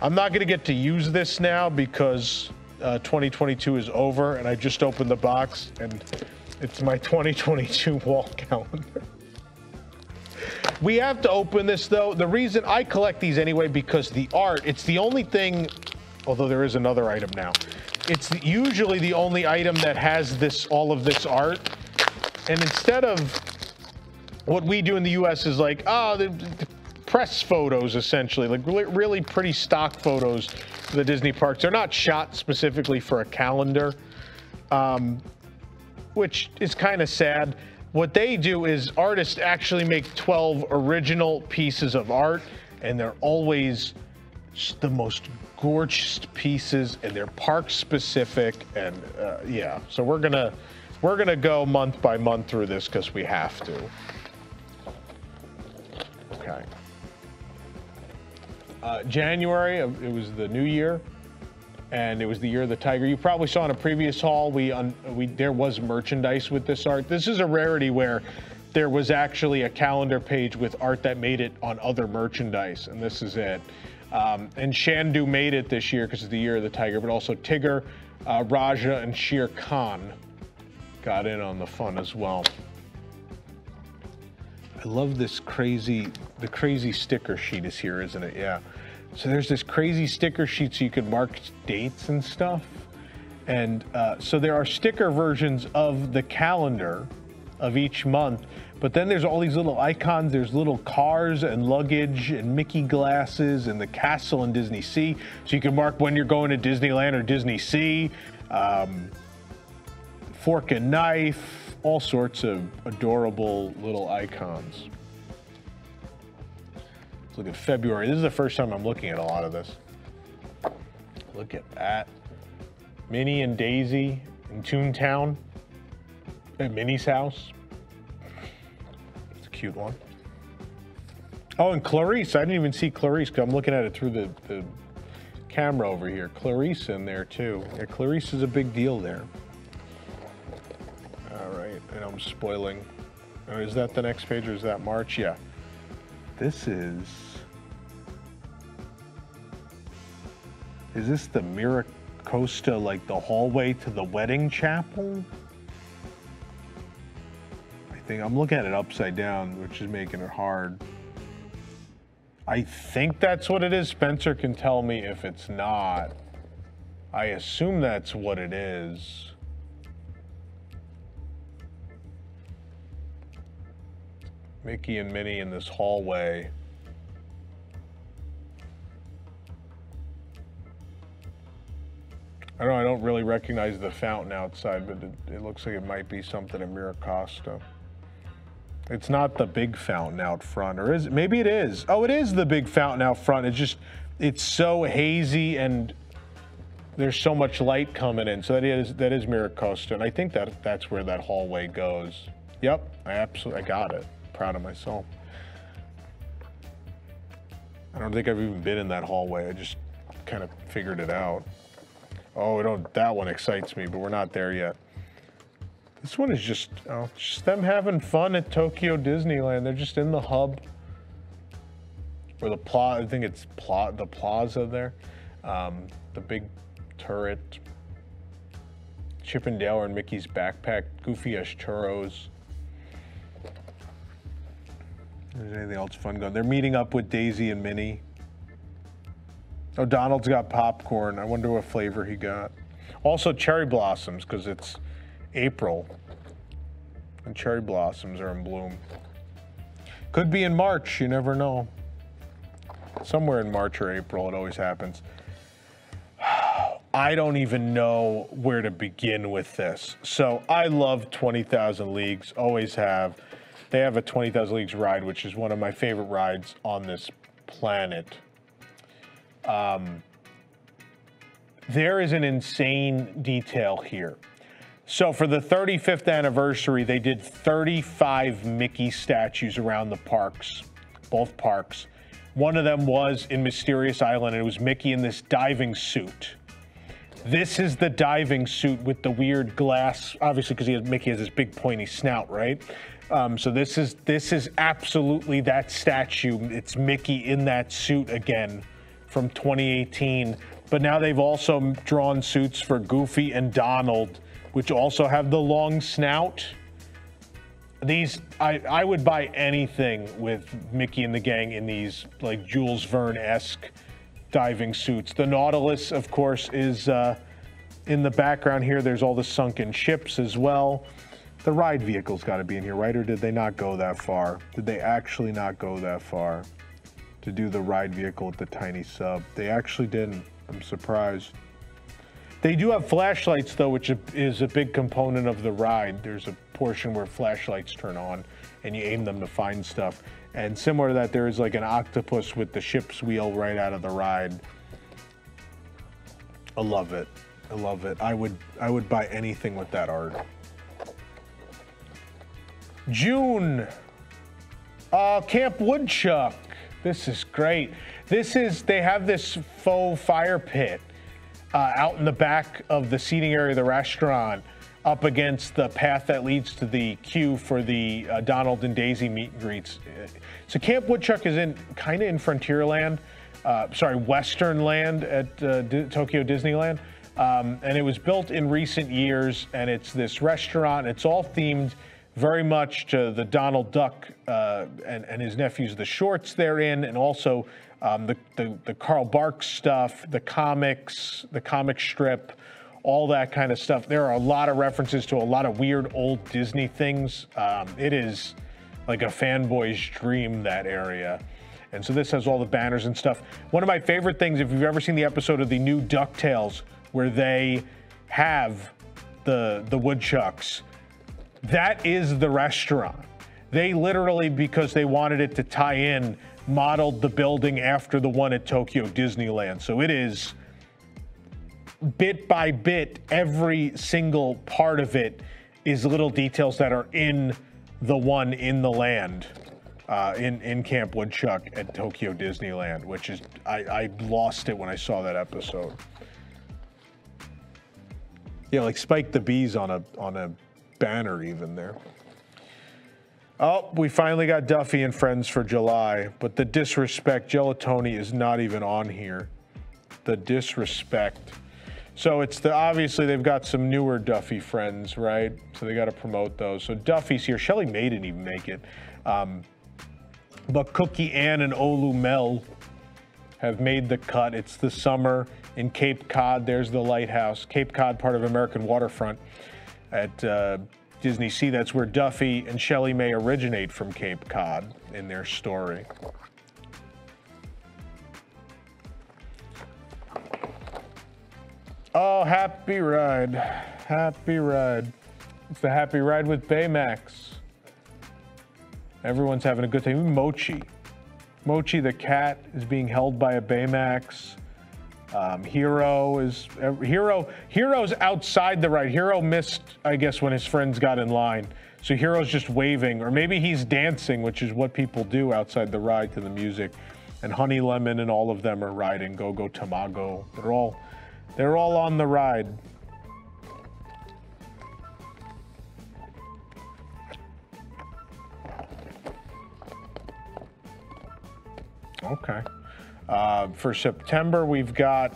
I'm not going to get to use this now because uh, 2022 is over and I just opened the box and it's my [laughs] 2022 wall calendar. we have to open this though. The reason I collect these anyway because the art, it's the only thing although there is another item now. It's usually the only item that has this all of this art. And instead of what we do in the US is like, oh, the, the press photos essentially, like really, really pretty stock photos for the Disney parks. They're not shot specifically for a calendar, um, which is kind of sad. What they do is artists actually make 12 original pieces of art, and they're always the most gorgeous pieces and they're park specific and uh, yeah. So we're gonna we're gonna go month by month through this because we have to. Okay. Uh, January it was the new year and it was the year of the tiger. You probably saw in a previous haul we we there was merchandise with this art. This is a rarity where there was actually a calendar page with art that made it on other merchandise and this is it um, and Chandu made it this year because it's the year of the tiger, but also Tigger, uh, Rajah, and Shere Khan got in on the fun as well. I love this crazy, the crazy sticker sheet is here, isn't it? Yeah. So there's this crazy sticker sheet so you can mark dates and stuff. And uh, so there are sticker versions of the calendar of each month but then there's all these little icons. There's little cars and luggage and Mickey glasses and the castle in Disney Sea. So you can mark when you're going to Disneyland or Disney Sea. Um, fork and knife, all sorts of adorable little icons. look at February. This is the first time I'm looking at a lot of this. Look at that. Minnie and Daisy in Toontown at Minnie's house. Cute one. Oh, and Clarice. I didn't even see Clarice. I'm looking at it through the, the camera over here. Clarice in there too. Yeah, Clarice is a big deal there. All right, and I'm spoiling. Oh, is that the next page or is that March? Yeah. This is. Is this the Miracosta, like the hallway to the wedding chapel? I think I'm looking at it upside down, which is making it hard. I think that's what it is. Spencer can tell me if it's not. I assume that's what it is. Mickey and Minnie in this hallway. I don't I don't really recognize the fountain outside, but it, it looks like it might be something in Miracosta. It's not the big fountain out front, or is it? Maybe it is. Oh, it is the big fountain out front. It's just, it's so hazy and there's so much light coming in. So that is that is Miracosta, and I think that that's where that hallway goes. Yep, I absolutely I got it. Proud of myself. I don't think I've even been in that hallway. I just kind of figured it out. Oh, don't. That one excites me, but we're not there yet. This one is just, oh, just them having fun at Tokyo Disneyland. They're just in the hub. Or the plaza, I think it's pla the plaza there. Um, the big turret. Chip 'n Dale and Mickey's backpack. Goofy as churros. Is anything else fun going? They're meeting up with Daisy and Minnie. Oh, Donald's got popcorn. I wonder what flavor he got. Also, cherry blossoms, because it's April, and cherry blossoms are in bloom. Could be in March, you never know. Somewhere in March or April, it always happens. [sighs] I don't even know where to begin with this. So I love 20,000 Leagues, always have. They have a 20,000 Leagues ride, which is one of my favorite rides on this planet. Um, there is an insane detail here. So for the 35th anniversary, they did 35 Mickey statues around the parks, both parks. One of them was in Mysterious Island, and it was Mickey in this diving suit. This is the diving suit with the weird glass, obviously because Mickey has this big pointy snout, right? Um, so this is this is absolutely that statue. It's Mickey in that suit again from 2018. But now they've also drawn suits for Goofy and Donald which also have the long snout. These, I, I would buy anything with Mickey and the gang in these like Jules Verne-esque diving suits. The Nautilus, of course, is uh, in the background here. There's all the sunken ships as well. The ride vehicle's got to be in here, right? Or did they not go that far? Did they actually not go that far to do the ride vehicle with the tiny sub? They actually didn't. I'm surprised. They do have flashlights, though, which is a big component of the ride. There's a portion where flashlights turn on and you aim them to find stuff. And similar to that, there is like an octopus with the ship's wheel right out of the ride. I love it. I love it. I would I would buy anything with that art. June. Uh, Camp Woodchuck. This is great. This is, they have this faux fire pit uh, out in the back of the seating area of the restaurant up against the path that leads to the queue for the uh, Donald and Daisy meet and greets. So Camp Woodchuck is in kind of in Frontierland, uh, sorry, Western Land at uh, D Tokyo Disneyland. Um, and it was built in recent years, and it's this restaurant. It's all themed very much to the Donald Duck uh, and, and his nephews, the shorts they're in, and also um, the, the, the Carl Barks stuff, the comics, the comic strip, all that kind of stuff. There are a lot of references to a lot of weird old Disney things. Um, it is like a fanboy's dream, that area. And so this has all the banners and stuff. One of my favorite things, if you've ever seen the episode of the new DuckTales, where they have the, the woodchucks, that is the restaurant. They literally, because they wanted it to tie in, modeled the building after the one at Tokyo Disneyland. So it is bit by bit, every single part of it is little details that are in the one in the land. Uh, in in Camp Woodchuck at Tokyo Disneyland, which is I, I lost it when I saw that episode. Yeah, like Spike the Bees on a on a banner even there. Oh, we finally got Duffy and Friends for July, but the disrespect, Gelatoni is not even on here. The disrespect. So it's the obviously they've got some newer Duffy friends, right? So they got to promote those. So Duffy's here. Shelly May didn't even make it, um, but Cookie Ann and Olu Mel have made the cut. It's the summer in Cape Cod. There's the lighthouse. Cape Cod, part of American waterfront at uh, Disney Sea. That's where Duffy and Shelly May originate from Cape Cod in their story. Oh, happy ride. Happy ride. It's the happy ride with Baymax. Everyone's having a good time. Mochi. Mochi the cat is being held by a Baymax. Um, Hero is Hero. Hero's outside the ride. Hero missed, I guess, when his friends got in line. So Hero's just waving, or maybe he's dancing, which is what people do outside the ride to the music. And Honey Lemon and all of them are riding Go Go Tamago. They're all, they're all on the ride. Okay. Uh, for September, we've got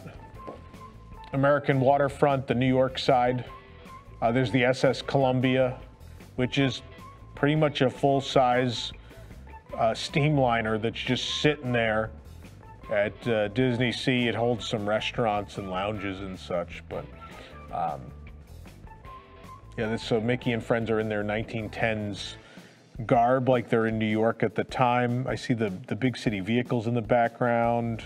American Waterfront, the New York side. Uh, there's the SS Columbia, which is pretty much a full-size uh, steamliner that's just sitting there at uh, Disney Sea. It holds some restaurants and lounges and such, but um, yeah, this, so Mickey and friends are in their 1910s garb like they're in New York at the time. I see the, the big city vehicles in the background.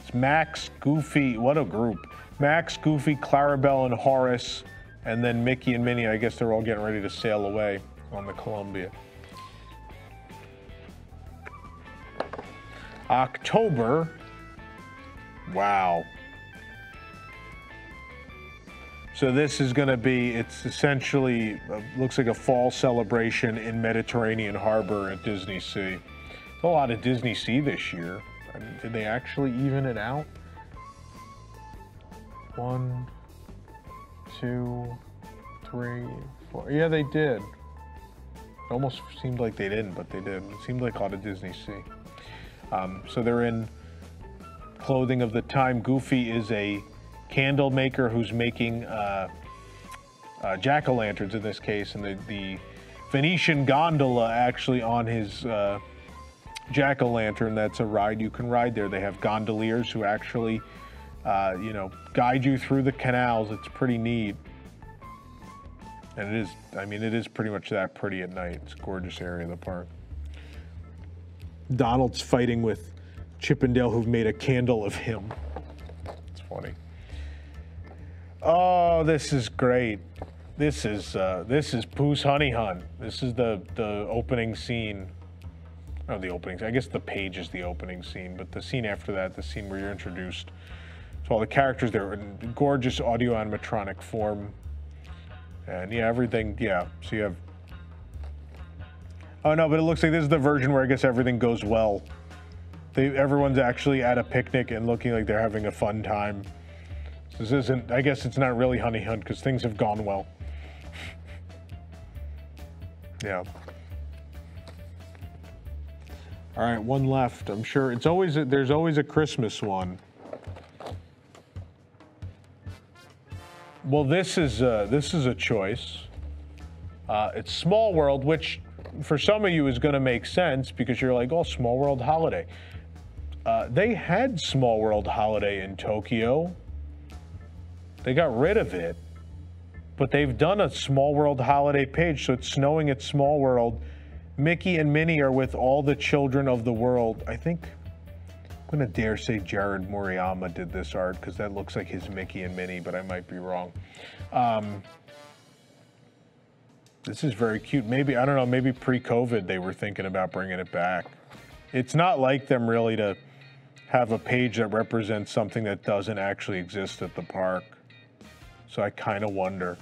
It's Max, Goofy, what a group. Max, Goofy, Clarabelle, and Horace, and then Mickey and Minnie. I guess they're all getting ready to sail away on the Columbia. October, wow. So this is going to be, it's essentially, uh, looks like a fall celebration in Mediterranean Harbor at Disney Sea. It's a lot of Disney Sea this year. I mean, did they actually even it out? One, two, three, four. Yeah, they did. It almost seemed like they didn't, but they did. It seemed like a lot of Disney Sea. Um, so they're in clothing of the time. Goofy is a candle maker who's making uh, uh, jack-o'-lanterns in this case, and the, the Venetian gondola actually on his uh, jack-o'-lantern. That's a ride you can ride there. They have gondoliers who actually, uh, you know, guide you through the canals. It's pretty neat. And it is, I mean, it is pretty much that pretty at night. It's a gorgeous area of the park. Donald's fighting with Chippendale who've made a candle of him. It's funny. Oh, this is great. This is uh, this is Pooh's Honey Hunt. This is the the opening scene. Oh, the opening. I guess the page is the opening scene, but the scene after that, the scene where you're introduced to all the characters, they're in gorgeous audio animatronic form, and yeah, everything. Yeah, so you have. Oh no, but it looks like this is the version where I guess everything goes well. They, everyone's actually at a picnic and looking like they're having a fun time. This isn't, I guess it's not really Honey Hunt because things have gone well. yeah. All right, one left. I'm sure it's always, a, there's always a Christmas one. Well, this is, a, this is a choice. Uh, it's Small World, which for some of you is going to make sense because you're like, oh, Small World Holiday. Uh, they had Small World Holiday in Tokyo they got rid of it, but they've done a Small World holiday page, so it's snowing at Small World. Mickey and Minnie are with all the children of the world. I think I'm gonna dare say Jared Moriyama did this art because that looks like his Mickey and Minnie, but I might be wrong. Um, this is very cute. Maybe, I don't know, maybe pre-COVID they were thinking about bringing it back. It's not like them really to have a page that represents something that doesn't actually exist at the park. So I kind of wonder.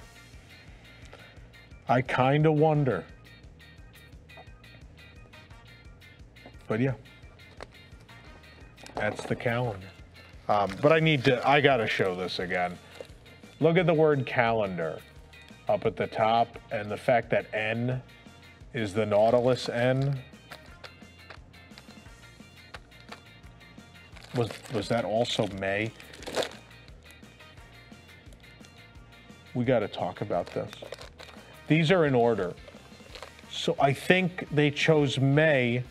I kind of wonder. But yeah, that's the calendar. Um, but I need to, I got to show this again. Look at the word calendar up at the top and the fact that N is the Nautilus N. Was, was that also May? We got to talk about this. These are in order. So I think they chose May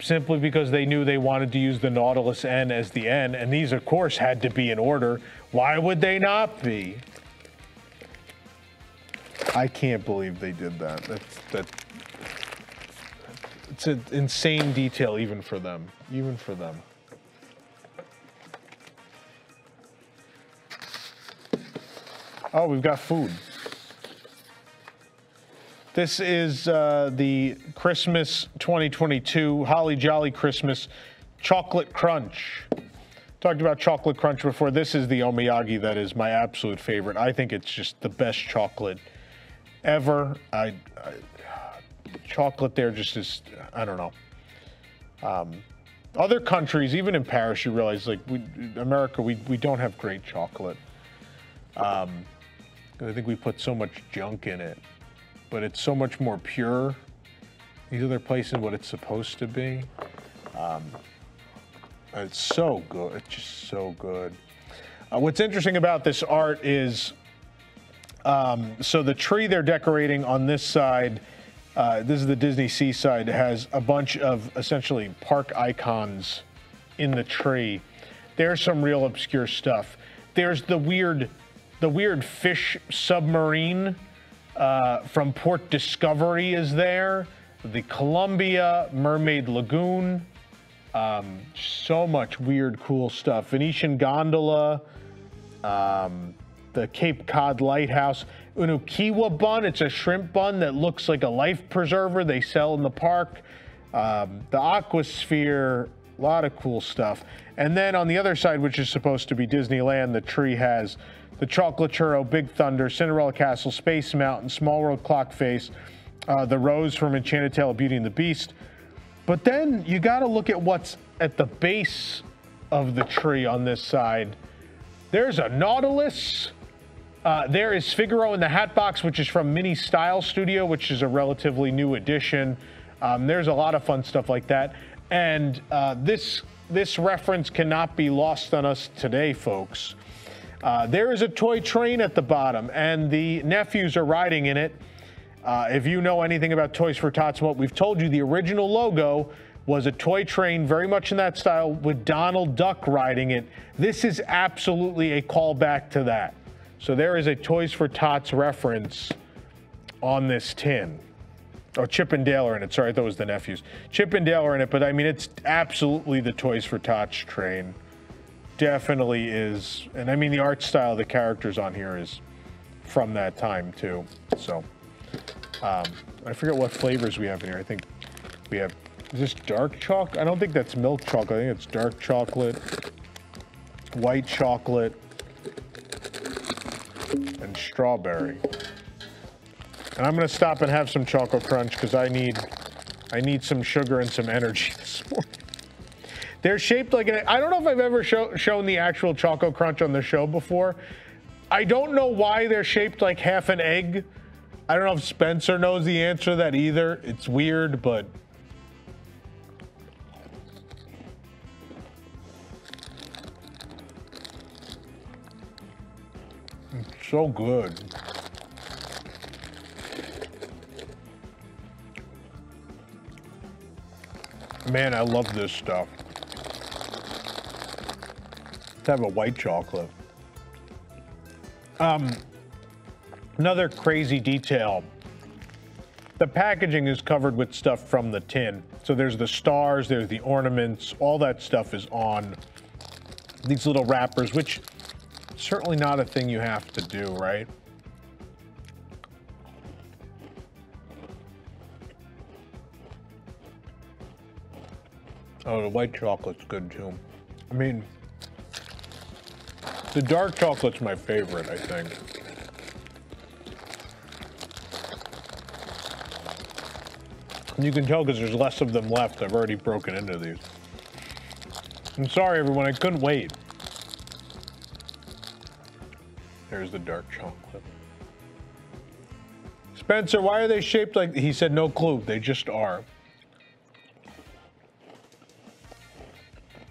simply because they knew they wanted to use the Nautilus N as the N, and these, of course, had to be in order. Why would they not be? I can't believe they did that. That's that. It's an insane detail, even for them. Even for them. Oh, we've got food. This is uh, the Christmas 2022 Holly Jolly Christmas Chocolate Crunch. Talked about chocolate crunch before. This is the omiyage that is my absolute favorite. I think it's just the best chocolate ever. I, I chocolate there just is I don't know. Um, other countries, even in Paris, you realize like we, America, we we don't have great chocolate. Um, I think we put so much junk in it but it's so much more pure. These other places, what it's supposed to be. Um, it's so good. It's just so good. Uh, what's interesting about this art is um, so the tree they're decorating on this side, uh, this is the Disney Seaside, has a bunch of essentially park icons in the tree. There's some real obscure stuff. There's the weird, the weird fish submarine uh, from Port Discovery is there. The Columbia Mermaid Lagoon. Um, so much weird, cool stuff. Venetian Gondola. Um, the Cape Cod Lighthouse. Unokiwa bun. It's a shrimp bun that looks like a life preserver they sell in the park. Um, the Aquasphere. A lot of cool stuff. And then on the other side, which is supposed to be Disneyland, the tree has the Chocolate Churro, Big Thunder, Cinderella Castle, Space Mountain, Small World Clock Face, uh, the Rose from Enchanted Tale of Beauty and the Beast. But then you got to look at what's at the base of the tree on this side. There's a Nautilus. Uh, there is Figaro in the Hatbox, which is from Mini Style Studio, which is a relatively new addition. Um, there's a lot of fun stuff like that. And uh, this this reference cannot be lost on us today, folks. Uh, there is a toy train at the bottom, and the nephews are riding in it. Uh, if you know anything about Toys for Tots, what we've told you, the original logo was a toy train, very much in that style, with Donald Duck riding it. This is absolutely a callback to that. So there is a Toys for Tots reference on this tin. Oh, Chip and Dale are in it. Sorry, I thought it was the nephews. Chip and Dale are in it, but I mean, it's absolutely the Toys for Tots train definitely is, and I mean the art style of the characters on here is from that time too. So um, I forget what flavors we have in here. I think we have is this dark chocolate? I don't think that's milk chocolate. I think it's dark chocolate, white chocolate, and strawberry. And I'm gonna stop and have some chocolate crunch because I need I need some sugar and some energy [laughs] this morning. They're shaped like an, I don't know if I've ever show, shown the actual Choco Crunch on the show before. I don't know why they're shaped like half an egg. I don't know if Spencer knows the answer to that either. It's weird, but it's so good. Man, I love this stuff to have a white chocolate. Um, another crazy detail. The packaging is covered with stuff from the tin. So there's the stars, there's the ornaments, all that stuff is on these little wrappers, which certainly not a thing you have to do, right? Oh, the white chocolate's good too. I mean, the dark chocolate's my favorite, I think. You can tell because there's less of them left. I've already broken into these. I'm sorry, everyone. I couldn't wait. There's the dark chocolate. Spencer, why are they shaped like... He said no clue. They just are.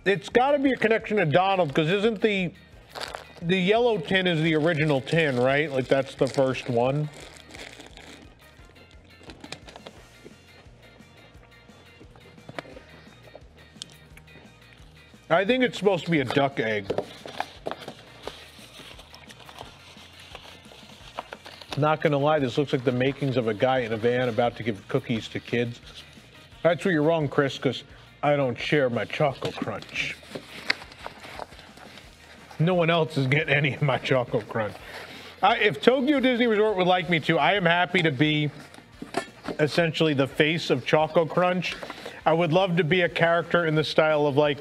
It's got to be a connection to Donald, because isn't the... The yellow tin is the original tin, right? Like, that's the first one. I think it's supposed to be a duck egg. Not gonna lie, this looks like the makings of a guy in a van about to give cookies to kids. That's where you're wrong, Chris, because I don't share my Choco Crunch. No one else is getting any of my Choco Crunch. Uh, if Tokyo Disney Resort would like me to, I am happy to be essentially the face of Choco Crunch. I would love to be a character in the style of like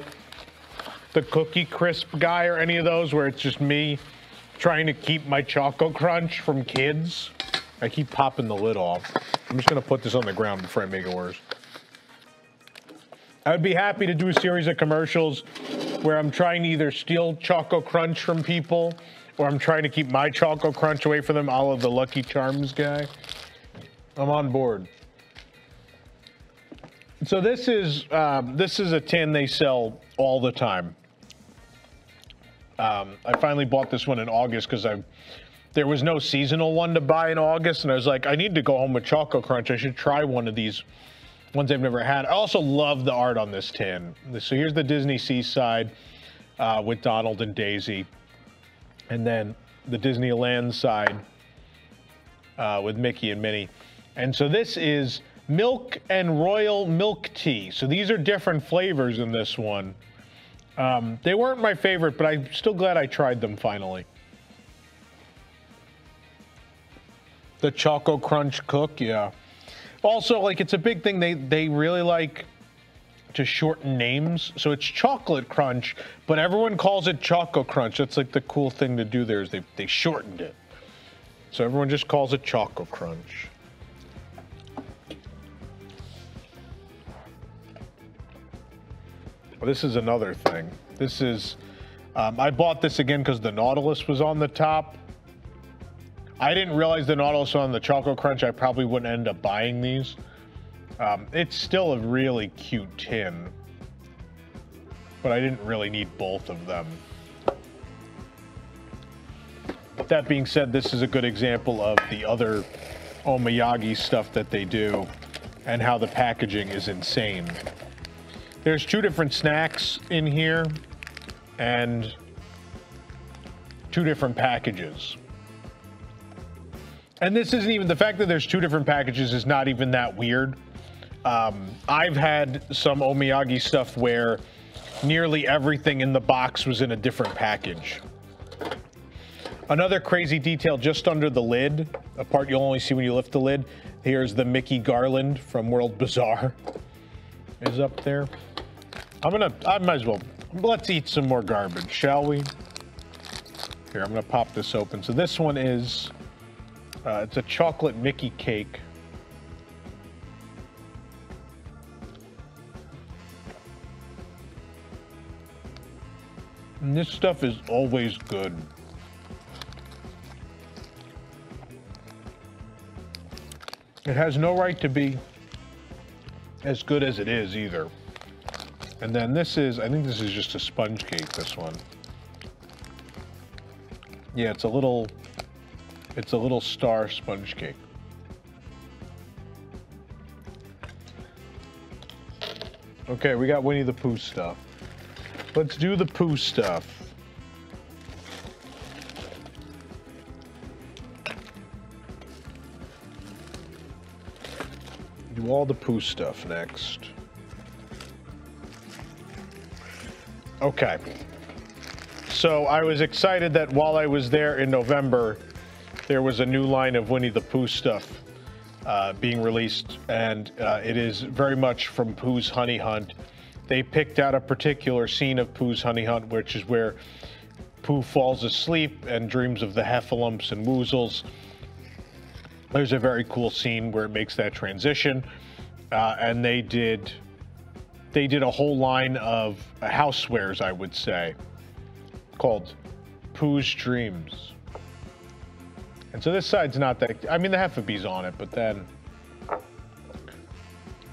the Cookie Crisp guy or any of those where it's just me trying to keep my Choco Crunch from kids. I keep popping the lid off. I'm just gonna put this on the ground before I make it worse. I would be happy to do a series of commercials where I'm trying to either steal Choco Crunch from people or I'm trying to keep my Choco Crunch away from them, all of the Lucky Charms guy. I'm on board. So this is um, this is a tin they sell all the time. Um, I finally bought this one in August because I there was no seasonal one to buy in August, and I was like, I need to go home with Choco Crunch. I should try one of these ones I've never had. I also love the art on this tin. So here's the Disney Seaside uh, with Donald and Daisy, and then the Disneyland side uh, with Mickey and Minnie. And so this is milk and royal milk tea. So these are different flavors in this one. Um, they weren't my favorite, but I'm still glad I tried them finally. The Choco Crunch Cook, yeah. Also, like, it's a big thing. They, they really like to shorten names. So it's Chocolate Crunch, but everyone calls it Choco Crunch. That's like the cool thing to do there is they, they shortened it. So everyone just calls it Choco Crunch. This is another thing. This is, um, I bought this again because the Nautilus was on the top. I didn't realize the Nautilus on the Choco Crunch. I probably wouldn't end up buying these. Um, it's still a really cute tin, but I didn't really need both of them. That being said, this is a good example of the other Omiyage stuff that they do and how the packaging is insane. There's two different snacks in here and two different packages. And this isn't even, the fact that there's two different packages is not even that weird. Um, I've had some Omiyage stuff where nearly everything in the box was in a different package. Another crazy detail just under the lid, a part you'll only see when you lift the lid, here's the Mickey Garland from World Bazaar is up there. I'm gonna, I might as well, let's eat some more garbage, shall we? Here, I'm gonna pop this open. So this one is, uh, it's a chocolate Mickey cake. And this stuff is always good. It has no right to be as good as it is either. And then this is, I think this is just a sponge cake, this one. Yeah, it's a little, it's a little star sponge cake. Okay, we got Winnie the Pooh stuff. Let's do the Pooh stuff. Do all the Pooh stuff next. Okay. So I was excited that while I was there in November, there was a new line of Winnie the Pooh stuff uh, being released, and uh, it is very much from Pooh's Hunny Hunt. they picked out a particular scene of Pooh's Hunny Hunt, which is where Pooh falls asleep and dreams of the heffalumps and woozles. There's a very cool scene where it makes that transition, uh, and they did they did a whole line of housewares, I would say, called Pooh's Dreams. And so this side's not that. I mean, the Heffabee's on it, but then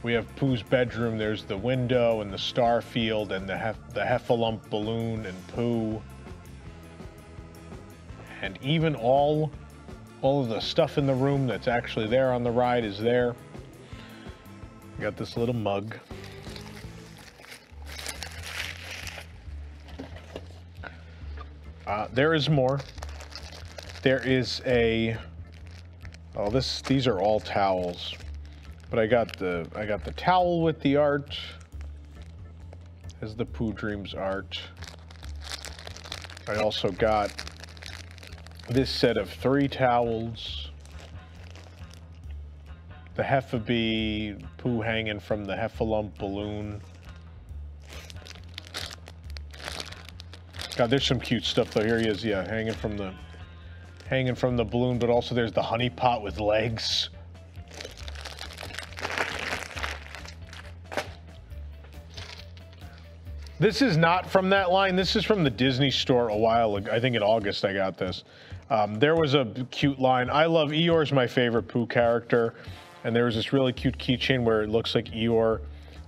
we have Pooh's bedroom. There's the window and the star field and the hef, the Heffalump balloon and Pooh. And even all all of the stuff in the room that's actually there on the ride is there. We got this little mug. Uh, there is more. There is a. Oh, this. These are all towels, but I got the. I got the towel with the art. As the Pooh Dreams art. I also got this set of three towels. The Heffabee poo hanging from the Heffalump balloon. God, there's some cute stuff though. Here he is, yeah, hanging from the hanging from the balloon, but also there's the honey pot with legs. This is not from that line. This is from the Disney store a while ago. I think in August I got this. Um, there was a cute line. I love Eeyore's my favorite Pooh character. And there was this really cute keychain where it looks like Eeyore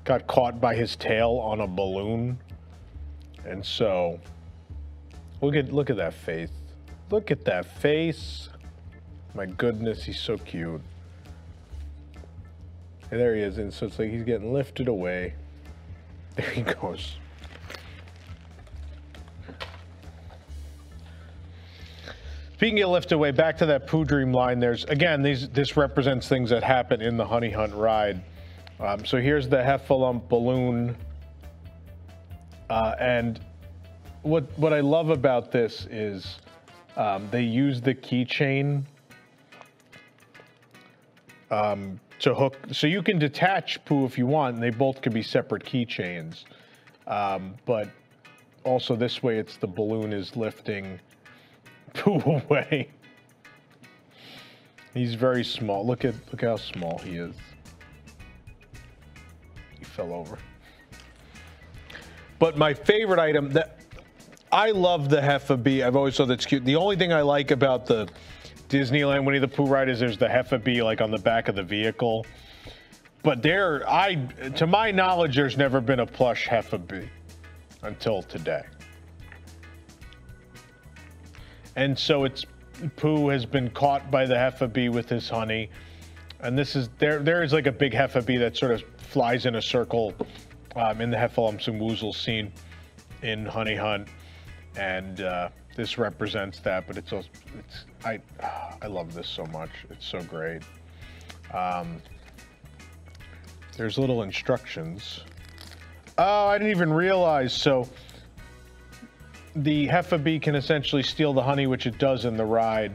got caught by his tail on a balloon. And so Look at look at that face. Look at that face. My goodness, he's so cute. And there he is, and so it's like he's getting lifted away. [laughs] There he goes. Speaking of lift away, back to that Pooh Dream line. There's again, these this represents things that happen in the Hunny Hunt ride. Um, so here's the Heffalump balloon, uh, and what what I love about this is um, they use the keychain um, to hook, so you can detach Pooh if you want, and they both could be separate keychains. Um, but also this way, it's the balloon is lifting [laughs] Pooh away. He's very small. Look at look how small he is. He fell over. But my favorite item that I love the Heffabee. I've always thought that's cute. The only thing I like about the Disneyland Winnie the Pooh ride is there's the Heffabee like on the back of the vehicle. But there, I, to my knowledge, there's never been a plush Heffabee until today. And so it's Pooh has been caught by the Heffabee with his honey. And this is there. There is like a big Heffabee that sort of flies in a circle um, in the Heffalumps and Woozle scene in Hunny Hunt and uh, this represents that. But it's also, it's I I love this so much. It's so great. Um, there's little instructions. Oh, I didn't even realize. So the Heffabee can essentially steal the honey, which it does in the ride.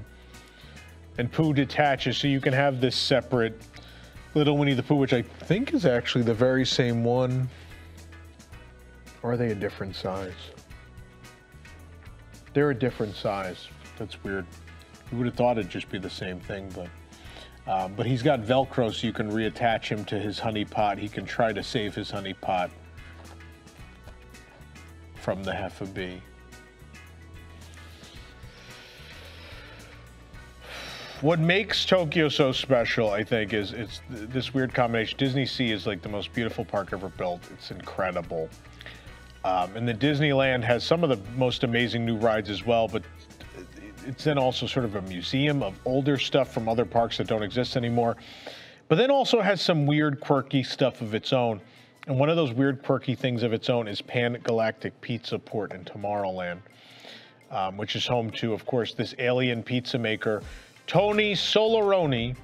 And Pooh detaches, so you can have this separate little Winnie the Pooh, which I think is actually the very same one. Or are they a different size? They're a different size. That's weird. You would have thought it'd just be the same thing, but um, but he's got Velcro, so you can reattach him to his honey pot. He can try to save his honey pot from the Heffabee. What makes Tokyo so special, I think, is it's this weird combination. Disney Sea is like the most beautiful park ever built. It's incredible. Um, and the Disneyland has some of the most amazing new rides as well, but it's then also sort of a museum of older stuff from other parks that don't exist anymore. But then also has some weird, quirky stuff of its own. And one of those weird, quirky things of its own is Pan Galactic Pizza Port in Tomorrowland, um, which is home to, of course, this alien pizza maker, Tony Solaroni.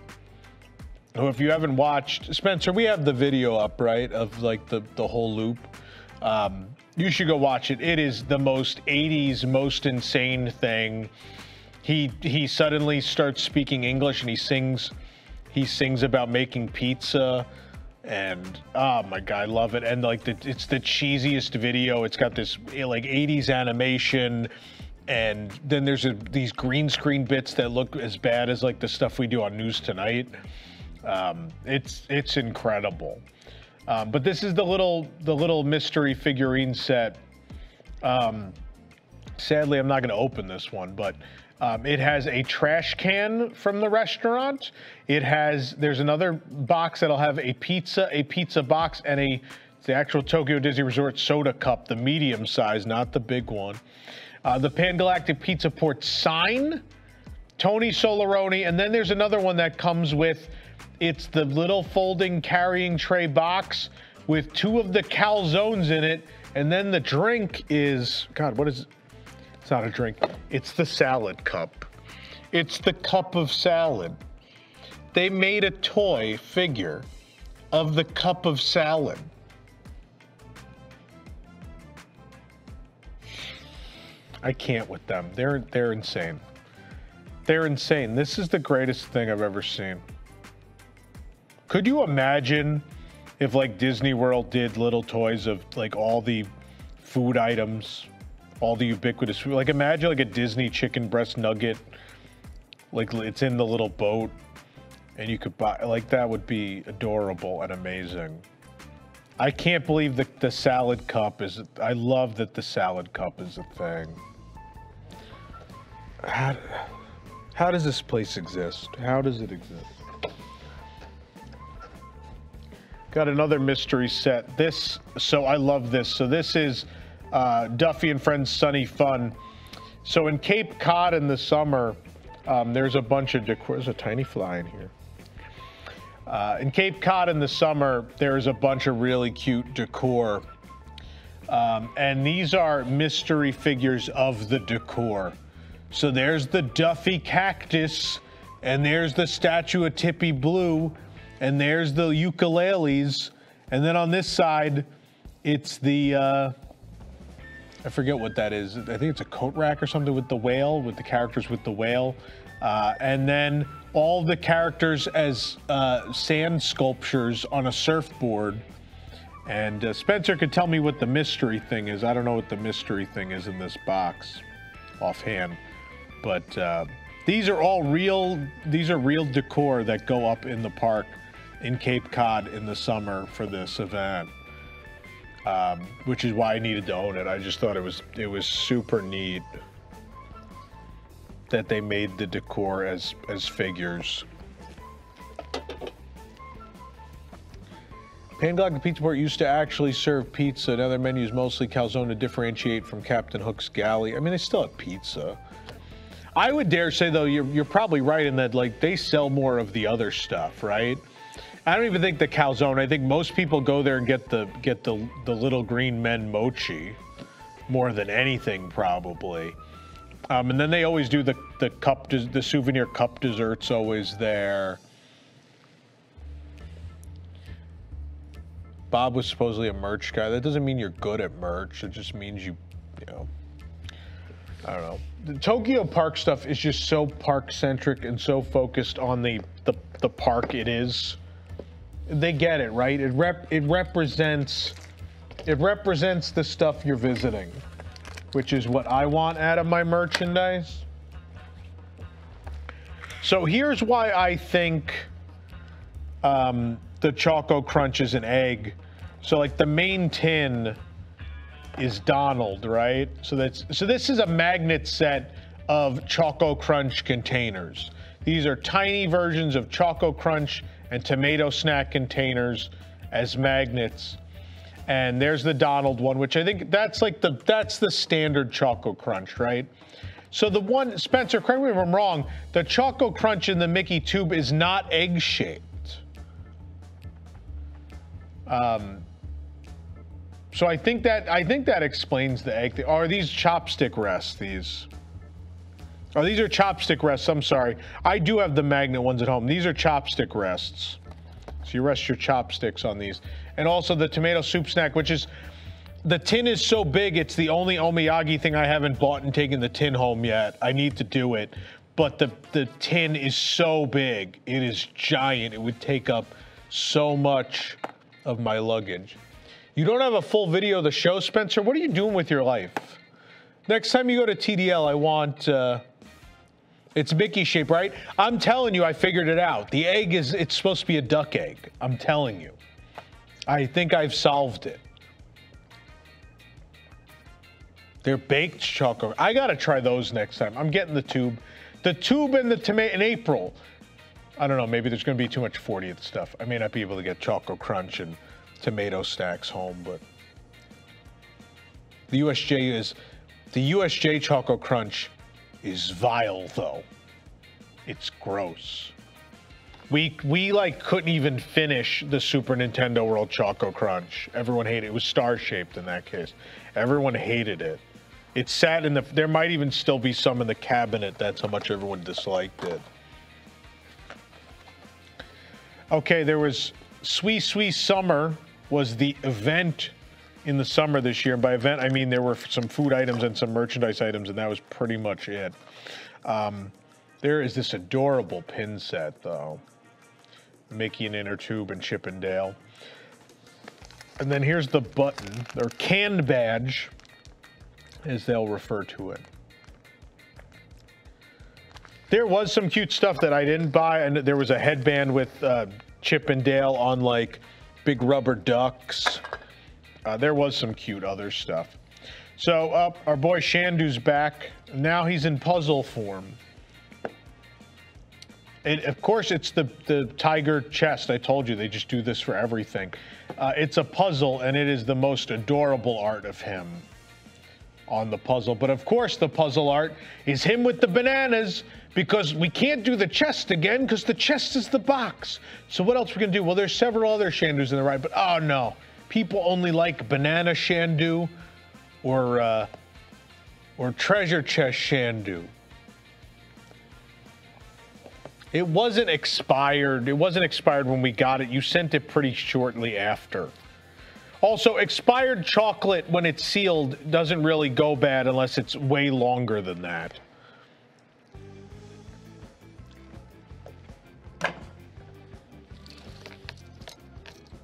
Who, if you haven't watched, Spencer, we have the video up, right, of like the the whole loop. Um, you should go watch it. It is the most 80s, most insane thing. He he suddenly starts speaking English and he sings he sings about making pizza and oh my god, I love it. And like the, it's the cheesiest video. It's got this eh, like 80s animation, and then there's a, these green screen bits that look as bad as like the stuff we do on News Tonight. Um, it's it's incredible. Um, but this is the little the little mystery figurine set. Um, sadly, I'm not going to open this one, but um, it has a trash can from the restaurant. It has there's another box that'll have a pizza, a pizza box, and a the actual Tokyo Disney Resort soda cup, the medium size, not the big one. Uh, the Pan Galactic Pizza Port sign, Tony Solaroni, and then there's another one that comes with it's the little folding carrying tray box with two of the calzones in it, and then the drink is God, what is It's not a drink. It's the salad cup. It's the cup of salad. They made a toy figure of the cup of salad. I can't with them. They're they're insane. They're insane. This is the greatest thing I've ever seen. Could you imagine if like Disney World did little toys of like all the food items, all the ubiquitous food? Like imagine like a Disney chicken breast nugget, like it's in the little boat, and you could buy like that would be adorable and amazing. I can't believe that the salad cup is. I love that the salad cup is a thing. How, how does this place exist? How does it exist? Got another mystery set. This, so I love this. So this is uh, Duffy and Friends Sunny Fun. So in Cape Cod in the summer, um, there's a bunch of decor. There's a tiny fly in here. Uh, in Cape Cod in the summer, there's a bunch of really cute decor. Um, and these are mystery figures of the decor. So there's the Duffy cactus, and there's the statue of Tippy Blue, and there's the ukuleles, and then on this side, it's the uh, I forget what that is. I think it's a coat rack or something with the whale, with the characters with the whale, uh, and then all the characters as uh, sand sculptures on a surfboard. And uh, Spencer could tell me what the mystery thing is. I don't know what the mystery thing is in this box offhand. But uh, these are all real. These are real decor that go up in the park in Cape Cod in the summer for this event, um, which is why I needed to own it. I just thought it was it was super neat that they made the decor as as figures. Pan Galactic Pizza Port used to actually serve pizza. Now their menus mostly calzone to differentiate from Captain Hook's galley. I mean, they still have pizza. I would dare say though, you're you're probably right in that like they sell more of the other stuff, right? I don't even think the calzone. I think most people go there and get the get the the little green men mochi more than anything probably. Um, and then they always do the the cup the souvenir cup desserts always there. Bob was supposedly a merch guy. That doesn't mean you're good at merch. It just means you, you know, I don't know. The Tokyo Park stuff is just so park centric and so focused on the, the the park it is. They get it, right? It rep it represents it represents the stuff you're visiting, which is what I want out of my merchandise. So here's why I think um, the Choco Crunch is an egg. So like the main tin is Donald, right? So that's so this is a magnet set of Choco Crunch containers. These are tiny versions of Choco Crunch and tomato snack containers as magnets. And there's the Donald one, which I think that's like the that's the standard Choco Crunch, right? So the one Spencer, correct me if I'm wrong, the Choco Crunch in the Mickey tube is not egg shaped. Um, so I think that I think that explains the egg. Are these chopstick rests? These. Oh, these are chopstick rests. I'm sorry. I do have the magnet ones at home. These are chopstick rests. So you rest your chopsticks on these. And also the tomato soup snack, which is the tin is so big, it's the only Omiyage thing I haven't bought and taken the tin home yet. I need to do it. But the, the tin is so big. It is giant. It would take up so much of my luggage. You don't have a full video of the show, Spencer? What are you doing with your life? Next time you go to TDL, I want. Uh, it's Mickey shape, right? I'm telling you, I figured it out. The egg is, it's supposed to be a duck egg. I'm telling you. I think I've solved it. They're baked chocolate. I gotta try those next time. I'm getting the tube. The tube and the tomato in April. I don't know, maybe there's gonna be too much 40th stuff. I may not be able to get Choco Crunch and tomato stacks home, but the USJ is the USJ Choco Crunch is vile though. It's gross. We we like couldn't even finish the Super Nintendo World Choco Crunch. Everyone hated it. It was star shaped in that case. Everyone hated it. It sat in the. There might even still be some in the cabinet. That's how much everyone disliked it. Okay, there was Sweet Sweet Summer was the event in the summer this year. And by event, I mean there were some food items and some merchandise items, and that was pretty much it. Um, there is this adorable pin set, though. Mickey and Inner Tube and Chip and Dale. And then here's the button, or canned badge, as they'll refer to it. There was some cute stuff that I didn't buy, and there was a headband with uh, Chip and Dale on like big rubber ducks. Uh, there was some cute other stuff. So uh, our boy Chandu's back. Now he's in puzzle form. It, of course, it's the, the tiger chest. I told you they just do this for everything. Uh, it's a puzzle, and it is the most adorable art of him on the puzzle. But of course, the puzzle art is him with the bananas because we can't do the chest again because the chest is the box. So what else we can do? Well, there's several other Chandus in the right, but oh no, people only like banana Chandu or uh, or treasure chest Chandu. It wasn't expired. It wasn't expired when we got it. You sent it pretty shortly after. Also, expired chocolate, when it's sealed, doesn't really go bad unless it's way longer than that.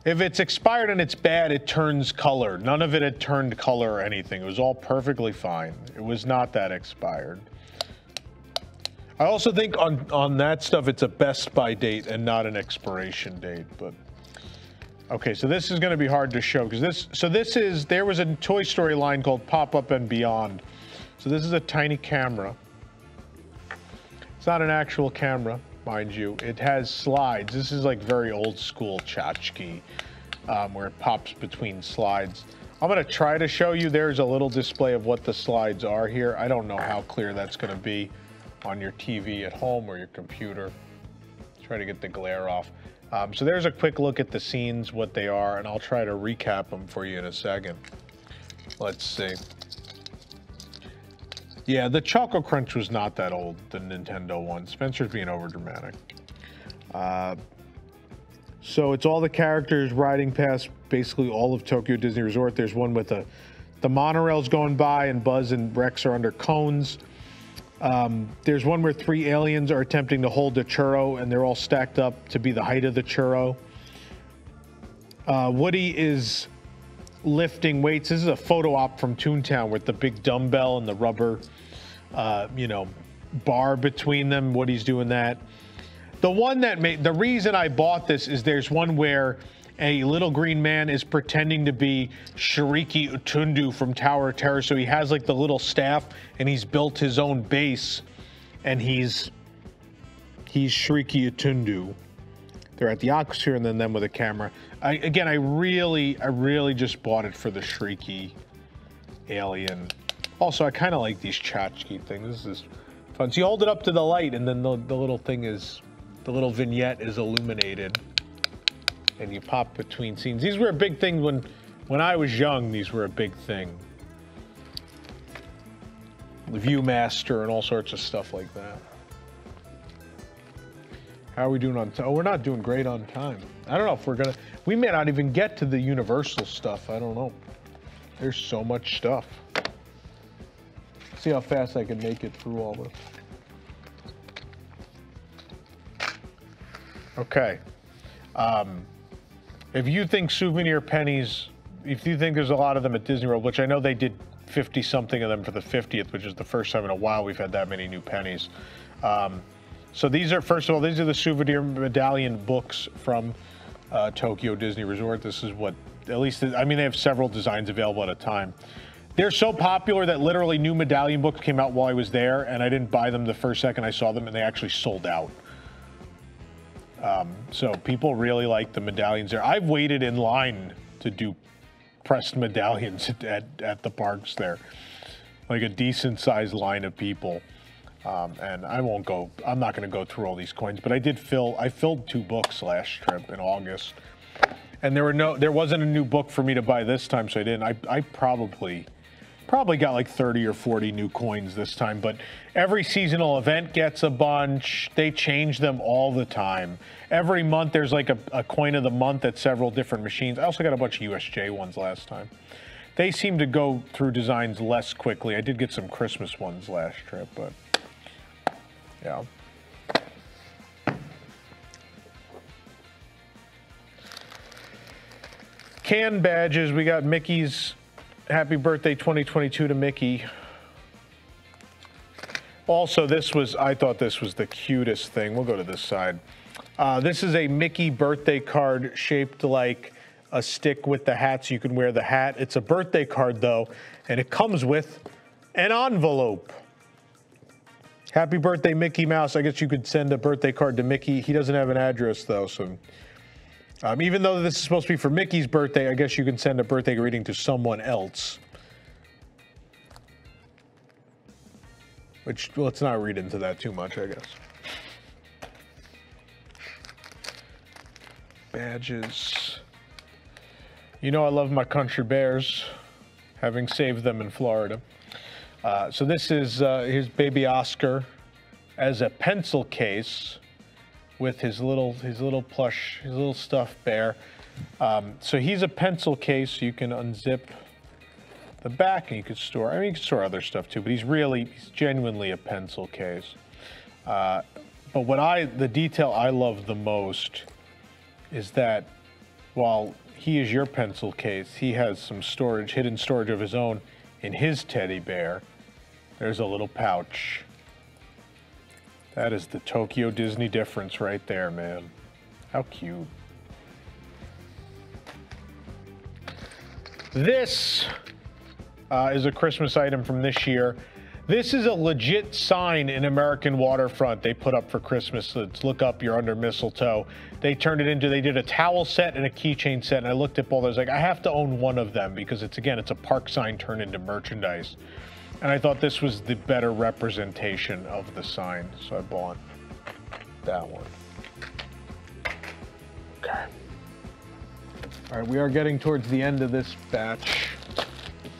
If it's expired and it's bad, it turns color. None of it had turned color or anything. It was all perfectly fine. It was not that expired. I also think on, on that stuff, it's a best by date and not an expiration date, but Okay, so this is going to be hard to show because this. So this is there was a Toy Story line called Pop Up and Beyond. So this is a tiny camera. It's not an actual camera, mind you. It has slides. This is like very old school tchotchke, um, where it pops between slides. I'm going to try to show you. There's a little display of what the slides are here. I don't know how clear that's going to be on your TV at home or your computer. Try to get the glare off. Um, so there's a quick look at the scenes, what they are, and I'll try to recap them for you in a second. Let's see. Yeah, the Choco Crunch was not that old, the Nintendo one. Spencer's being overdramatic. Uh, so it's all the characters riding past basically all of Tokyo Disney Resort. There's one with a, the monorails going by and Buzz and Rex are under cones. Um, there's one where three aliens are attempting to hold the churro, and they're all stacked up to be the height of the churro. Uh, Woody is lifting weights. This is a photo op from Toontown with the big dumbbell and the rubber, uh, you know, bar between them. what he's doing that. The one that made the reason I bought this is there's one where a little green man is pretending to be Shiriki Utundu from Tower of Terror. So he has like the little staff and he's built his own base and he's he's Shiriki Utundu. They're at the Aquasphere and then them with a camera. I, again, I really, I really just bought it for the Shiriki alien. Also, I kind of like these tchotchke things. This is fun. So you hold it up to the light and then the, the little thing is, the little vignette is illuminated and you pop between scenes. These were a big thing when, when I was young. These were a big thing. The ViewMaster and all sorts of stuff like that. How are we doing on time? Oh, we're not doing great on time. I don't know if we're gonna. We may not even get to the Universal stuff. I don't know. There's so much stuff. See how fast I can make it through all this. Okay. Um, If you think souvenir pennies, if you think there's a lot of them at Disney World, which I know they did 50 something of them for the 50th, which is the first time in a while we've had that many new pennies. Um, so these are, first of all, these are the souvenir medallion books from uh, Tokyo Disney Resort. This is what, at least, I mean, they have several designs available at a time. They're so popular that literally new medallion books came out while I was there, and I didn't buy them the first second I saw them, and they actually sold out. Um, so people really like the medallions there. I've waited in line to do pressed [laughs] medallions at, at, the parks there, like a decent sized line of people. Um, and I won't go. I'm not going to go through all these coins, but I did fill. I filled two books last trip in August, and there were no. There wasn't a new book for me to buy this time, so I didn't. I I probably probably got like 30 or 40 new coins this time, but every seasonal event gets a bunch. They change them all the time. Every month there's like a, a coin of the month at several different machines. I also got a bunch of USJ ones last time. They seem to go through designs less quickly. I did get some Christmas ones last trip, but yeah. Can badges, we got Mickey's happy birthday 2022 to Mickey. Also, this was, I thought this was the cutest thing. We'll go to this side. Uh, this is a Mickey birthday card shaped like a stick with the hat so you can wear the hat. It's a birthday card though, and it comes with an envelope. Happy birthday, Mickey Mouse. I guess you could send a birthday card to Mickey. He doesn't have an address though, so um, even though this is supposed to be for Mickey's birthday, I guess you can send a birthday greeting to someone else. Which, let's not read into that too much, I guess. Badges. You know I love my country bears, having saved them in Florida. Uh, so this is uh, his baby Oscar as a pencil case with his little his little plush his little stuffed bear. Um, so he's a pencil case. You can unzip the back and you can store. I mean, you can store other stuff too, but he's really he's genuinely a pencil case. Uh, but what I the detail I love the most is that while he is your pencil case, he has some storage, hidden storage of his own in his teddy bear. There's a little pouch that is the Tokyo Disney difference right there, man. How cute. This uh, is a Christmas item from this year. This is a legit sign in American Waterfront they put up for Christmas. Let's look up You're Under Mistletoe. They turned it into, they did a towel set and a keychain set. And I looked at both. I was like, I have to own one of them because it's, again, it's a park sign turned into merchandise. And I thought this was the better representation of the sign, so I bought that one. Okay. All right, we are getting towards the end of this batch.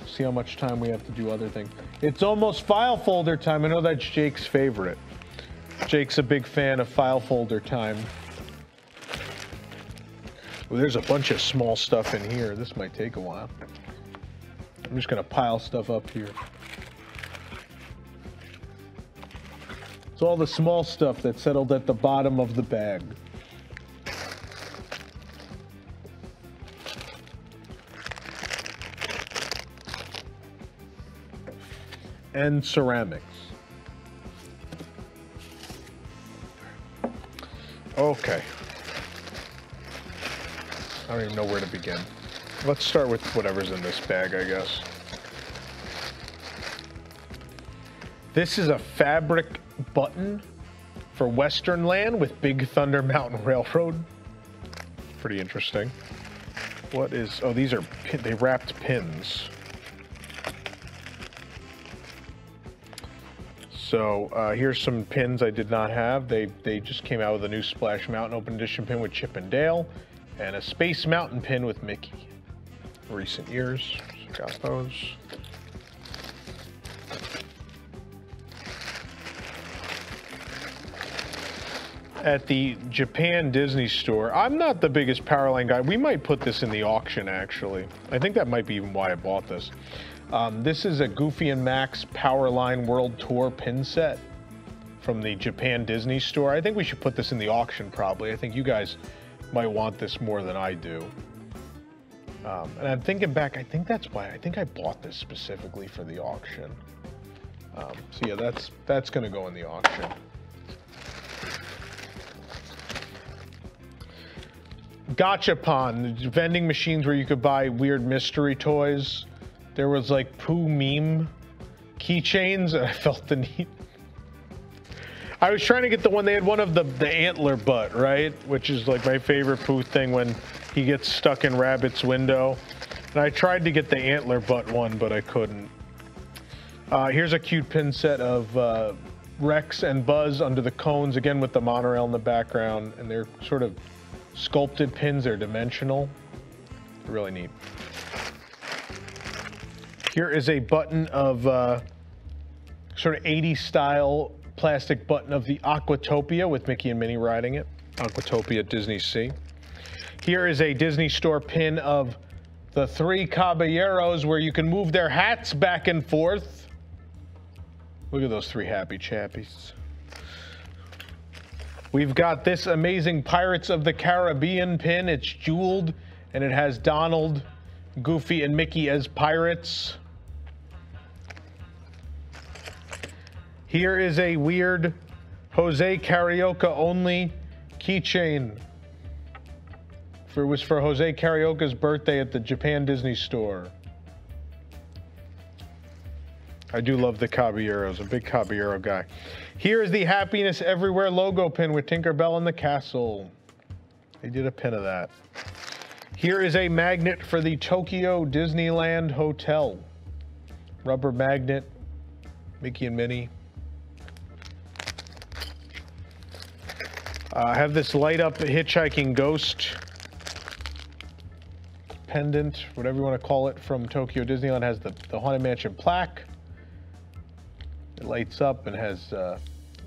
See how much time we have to do other things. It's almost file folder time. I know that's Jake's favorite. Jake's a big fan of file folder time. Well, there's a bunch of small stuff in here. This might take a while. I'm just gonna pile stuff up here. It's all the small stuff that settled at the bottom of the bag. And ceramics. Okay. I don't even know where to begin. Let's start with whatever's in this bag, I guess. This is a fabric button for Western Land with Big Thunder Mountain Railroad. Pretty interesting. What is, oh, these are, they wrapped pins. So uh, here's some pins I did not have. They, they just came out with a new Splash Mountain Open Edition pin with Chip and Dale and a Space Mountain pin with Mickey. Recent years, so got those. At the Japan Disney store. I'm not the biggest Powerline guy. We might put this in the auction, actually. I think that might be even why I bought this. Um, this is a Goofy and Max Powerline World Tour pin set from the Japan Disney store. I think we should put this in the auction, probably. I think you guys might want this more than I do. Um, and I'm thinking back, I think that's why, I think I bought this specifically for the auction. Um, so yeah, that's, that's gonna go in the auction. Gachapon, vending machines where you could buy weird mystery toys. There was like Pooh meme keychains, [laughs] and I felt the need. I was trying to get the one they had one of the the antler butt, right? Which is like my favorite Pooh thing when he gets stuck in Rabbit's window. And I tried to get the antler butt one, but I couldn't. Uh, here's a cute pin set of uh, Rex and Buzz under the cones, again with the monorail in the background, and they're sort of sculpted pins. They're dimensional. Really neat. Here is a button of uh, sort of 80s style plastic button of the Aquatopia with Mickey and Minnie riding it. Aquatopia Disney Sea. Here is a Disney Store pin of the three caballeros where you can move their hats back and forth. Look at those three happy chappies. We've got this amazing Pirates of the Caribbean pin. It's jeweled and it has Donald, Goofy, and Mickey as pirates. Here is a weird Jose Carioca only keychain. It was for Jose Carioca's birthday at the Japan Disney store. I do love the Caballeros, a big Caballero guy. Here is the Happiness Everywhere logo pin with Tinkerbell and the castle. They did a pin of that. Here is a magnet for the Tokyo Disneyland Hotel. Rubber magnet, Mickey and Minnie. Uh, I have this light up hitchhiking ghost pendant, whatever you want to call it, from Tokyo Disneyland. Has the, the Haunted Mansion plaque. It lights up and has, uh,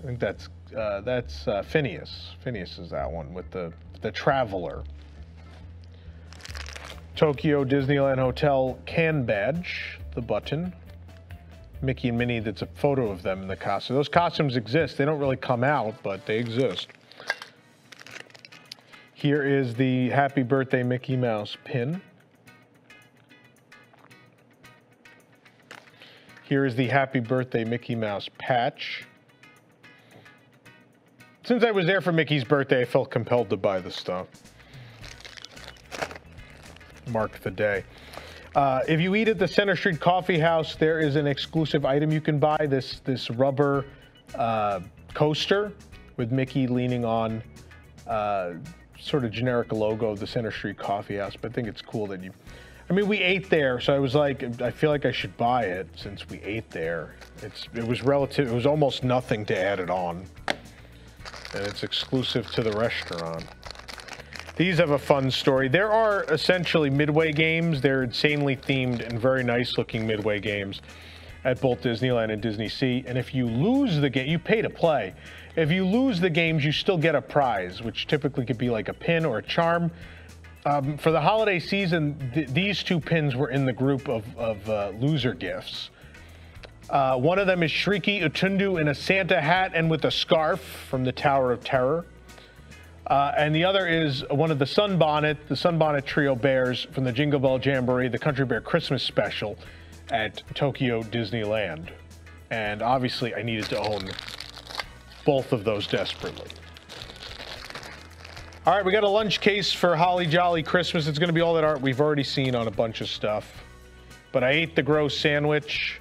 I think that's uh, that's uh, Phineas. Phineas is that one with the the Traveler. Tokyo Disneyland Hotel can badge, the button. Mickey and Minnie, that's a photo of them in the costume. Those costumes exist. They don't really come out, but they exist. Here is the Happy Birthday Mickey Mouse pin. Here is the Happy Birthday Mickey Mouse patch. Since I was there for Mickey's birthday, I felt compelled to buy the stuff. Mark the day. Uh, if you eat at the Center Street Coffee House, there is an exclusive item you can buy. This this rubber uh, coaster with Mickey leaning on uh, sort of generic logo of the Center Street Coffee House. But I think it's cool that you I mean, we ate there, so I was like, I feel like I should buy it since we ate there. It's it was relative. It was almost nothing to add it on, and it's exclusive to the restaurant. These have a fun story. There are essentially midway games. They're insanely themed and very nice looking midway games at both Disneyland and Disney Sea. And if you lose the game, you pay to play. If you lose the games, you still get a prize, which typically could be like a pin or a charm. Um, for the holiday season, th these two pins were in the group of, of uh, loser gifts. Uh, one of them is Shiriki Utundu in a Santa hat and with a scarf from the Tower of Terror. Uh, and the other is one of the Sunbonnet, the Sunbonnet Trio Bears from the Jingle Bell Jamboree, the Country Bear Christmas Special at Tokyo Disneyland. And obviously, I needed to own both of those desperately. All right, we got a lunch case for Holly Jolly Christmas. It's going to be all that art we've already seen on a bunch of stuff. But I ate the gross sandwich.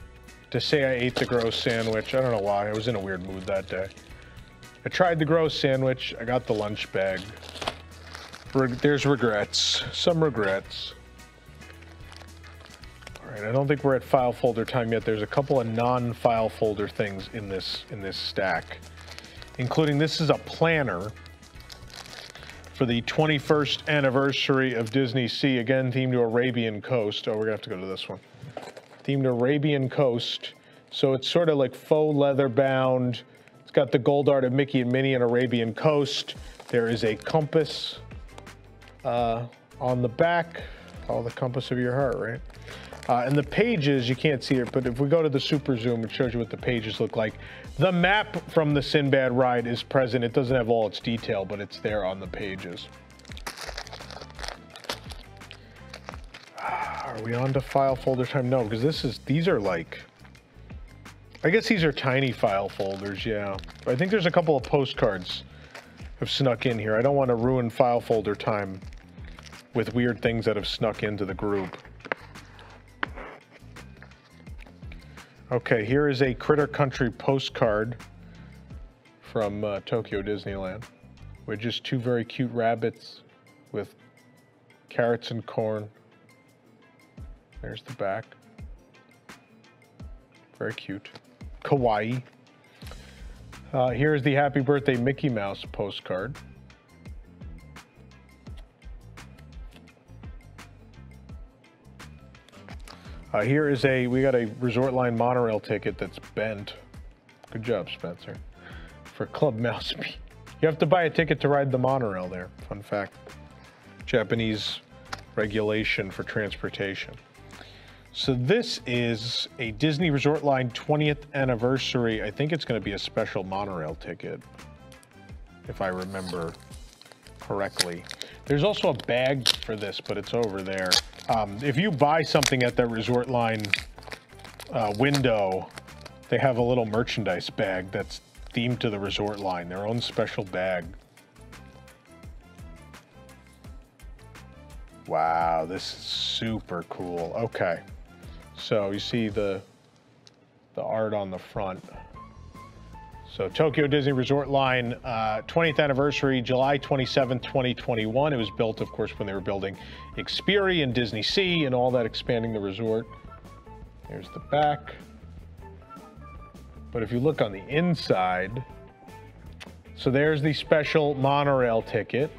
To say I ate the gross sandwich, I don't know why. I was in a weird mood that day. I tried the gross sandwich. I got the lunch bag. There's regrets. Some regrets. All right, I don't think we're at file folder time yet. There's a couple of non-file folder things in this in this stack, including this is a planner for the 21st anniversary of Disney Sea, again themed to Arabian Coast. Oh, we're gonna have to go to this one. Themed Arabian Coast. So it's sort of like faux leather bound. It's got the gold art of Mickey and Minnie and Arabian Coast. There is a compass uh, on the back. Follow the compass of your heart, right? Uh, and the pages, you can't see it, but if we go to the super zoom, it shows you what the pages look like. The map from the Sinbad ride is present. It doesn't have all its detail, but it's there on the pages. Ah, are we on to file folder time? No, because this is, these are like, I guess these are tiny file folders, yeah. I think there's a couple of postcards have snuck in here. I don't want to ruin file folder time with weird things that have snuck into the group. Okay, here is a Critter Country postcard from uh, Tokyo Disneyland with just two very cute rabbits with carrots and corn. There's the back. Very cute. Kawaii. Uh, here's the Happy Birthday Mickey Mouse postcard. Uh, here is a, we got a Resort Line monorail ticket that's bent. Good job, Spencer. For Club Mouse. You have to buy a ticket to ride the monorail there. Fun fact. Japanese regulation for transportation. So this is a Disney Resort Line 20th anniversary. I think it's going to be a special monorail ticket, if I remember correctly. There's also a bag for this, but it's over there. Um, if you buy something at the Resort Line uh, window, they have a little merchandise bag that's themed to the Resort Line, their own special bag. Wow, this is super cool. Okay. So you see the the art on the front. So Tokyo Disney Resort Line, uh, 20th anniversary, July 27, 2021. It was built, of course, when they were building Ikspiari and Disney Sea and all that, expanding the resort. Here's the back. But if you look on the inside, so there's the special monorail ticket.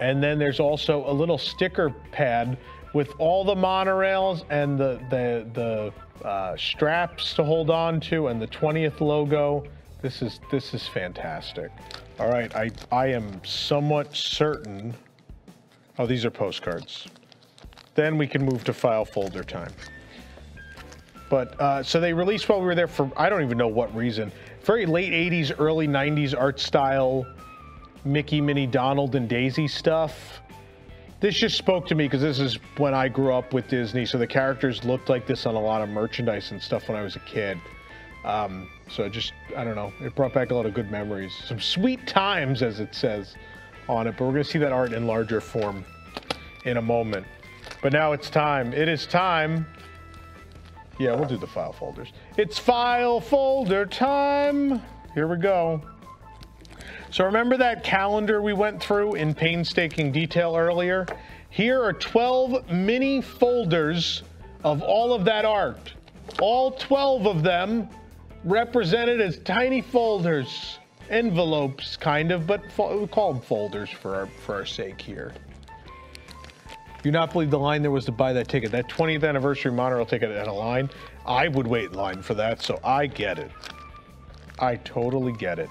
And then there's also a little sticker pad with all the monorails and the the the uh, straps to hold on to and the 20th logo. This is this is fantastic. All right, I I am somewhat certain. Oh, these are postcards. Then we can move to file folder time. But uh, so they released while we were there for I don't even know what reason. Very late 80s, early 90s art style Mickey, Minnie, Donald, and Daisy stuff. This just spoke to me because this is when I grew up with Disney, so the characters looked like this on a lot of merchandise and stuff when I was a kid. Um, so it just, I don't know, it brought back a lot of good memories. Some sweet times, as it says on it, but we're going to see that art in larger form in a moment. But now it's time. It is time. Yeah, we'll do the file folders. It's file folder time. Here we go. So remember that calendar we went through in painstaking detail earlier? Here are 12 mini folders of all of that art. All 12 of them represented as tiny folders, envelopes kind of, but we call them folders for our, for our sake here. You not believe the line there was to buy that ticket. That 20th anniversary monorail ticket had a line. I would wait in line for that, so I get it. I totally get it.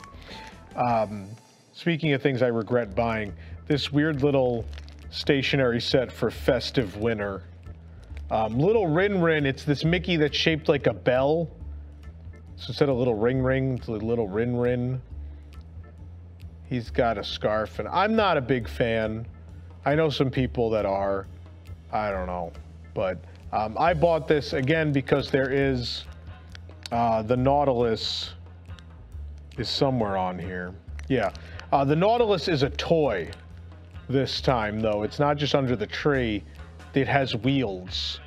Um, speaking of things I regret buying, this weird little stationery set for festive winter. Um, little Rin Rin, it's this Mickey that's shaped like a bell. So instead of little ring ring, it's a little Rin Rin. He's got a scarf, and I'm not a big fan. I know some people that are. I don't know. But um, I bought this again because there is uh, the Nautilus is somewhere on here. Yeah. Uh, the Nautilus is a toy this time, though. It's not just under the tree. It has wheels.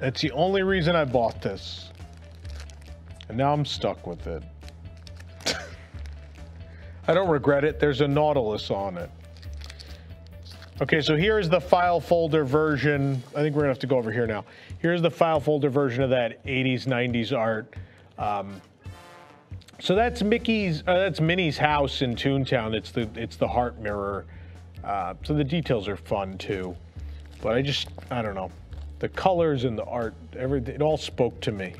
That's the only reason I bought this. And now I'm stuck with it. [laughs] I don't regret it. There's a Nautilus on it. Okay, so here's the file folder version. I think we're gonna have to go over here now. Here's the file folder version of that 80s, 90s art. Um, so that's Mickey's, uh, that's Minnie's house in Toontown. It's the it's the heart mirror. Uh, so the details are fun too, but I just I don't know, the colors and the art, everything it all spoke to me.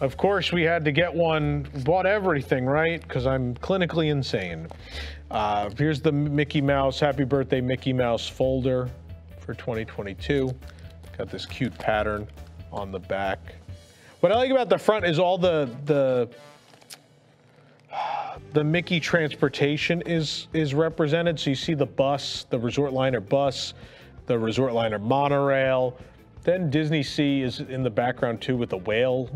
Of course, we had to get one, bought everything, right? Because I'm clinically insane. Uh, here's the Mickey Mouse, Happy Birthday Mickey Mouse folder for 2022. Got this cute pattern on the back. What I like about the front is all the the the Mickey transportation is is represented. So you see the bus, the Resort Liner bus, the Resort Liner monorail. Then Disney Sea is in the background too with a whale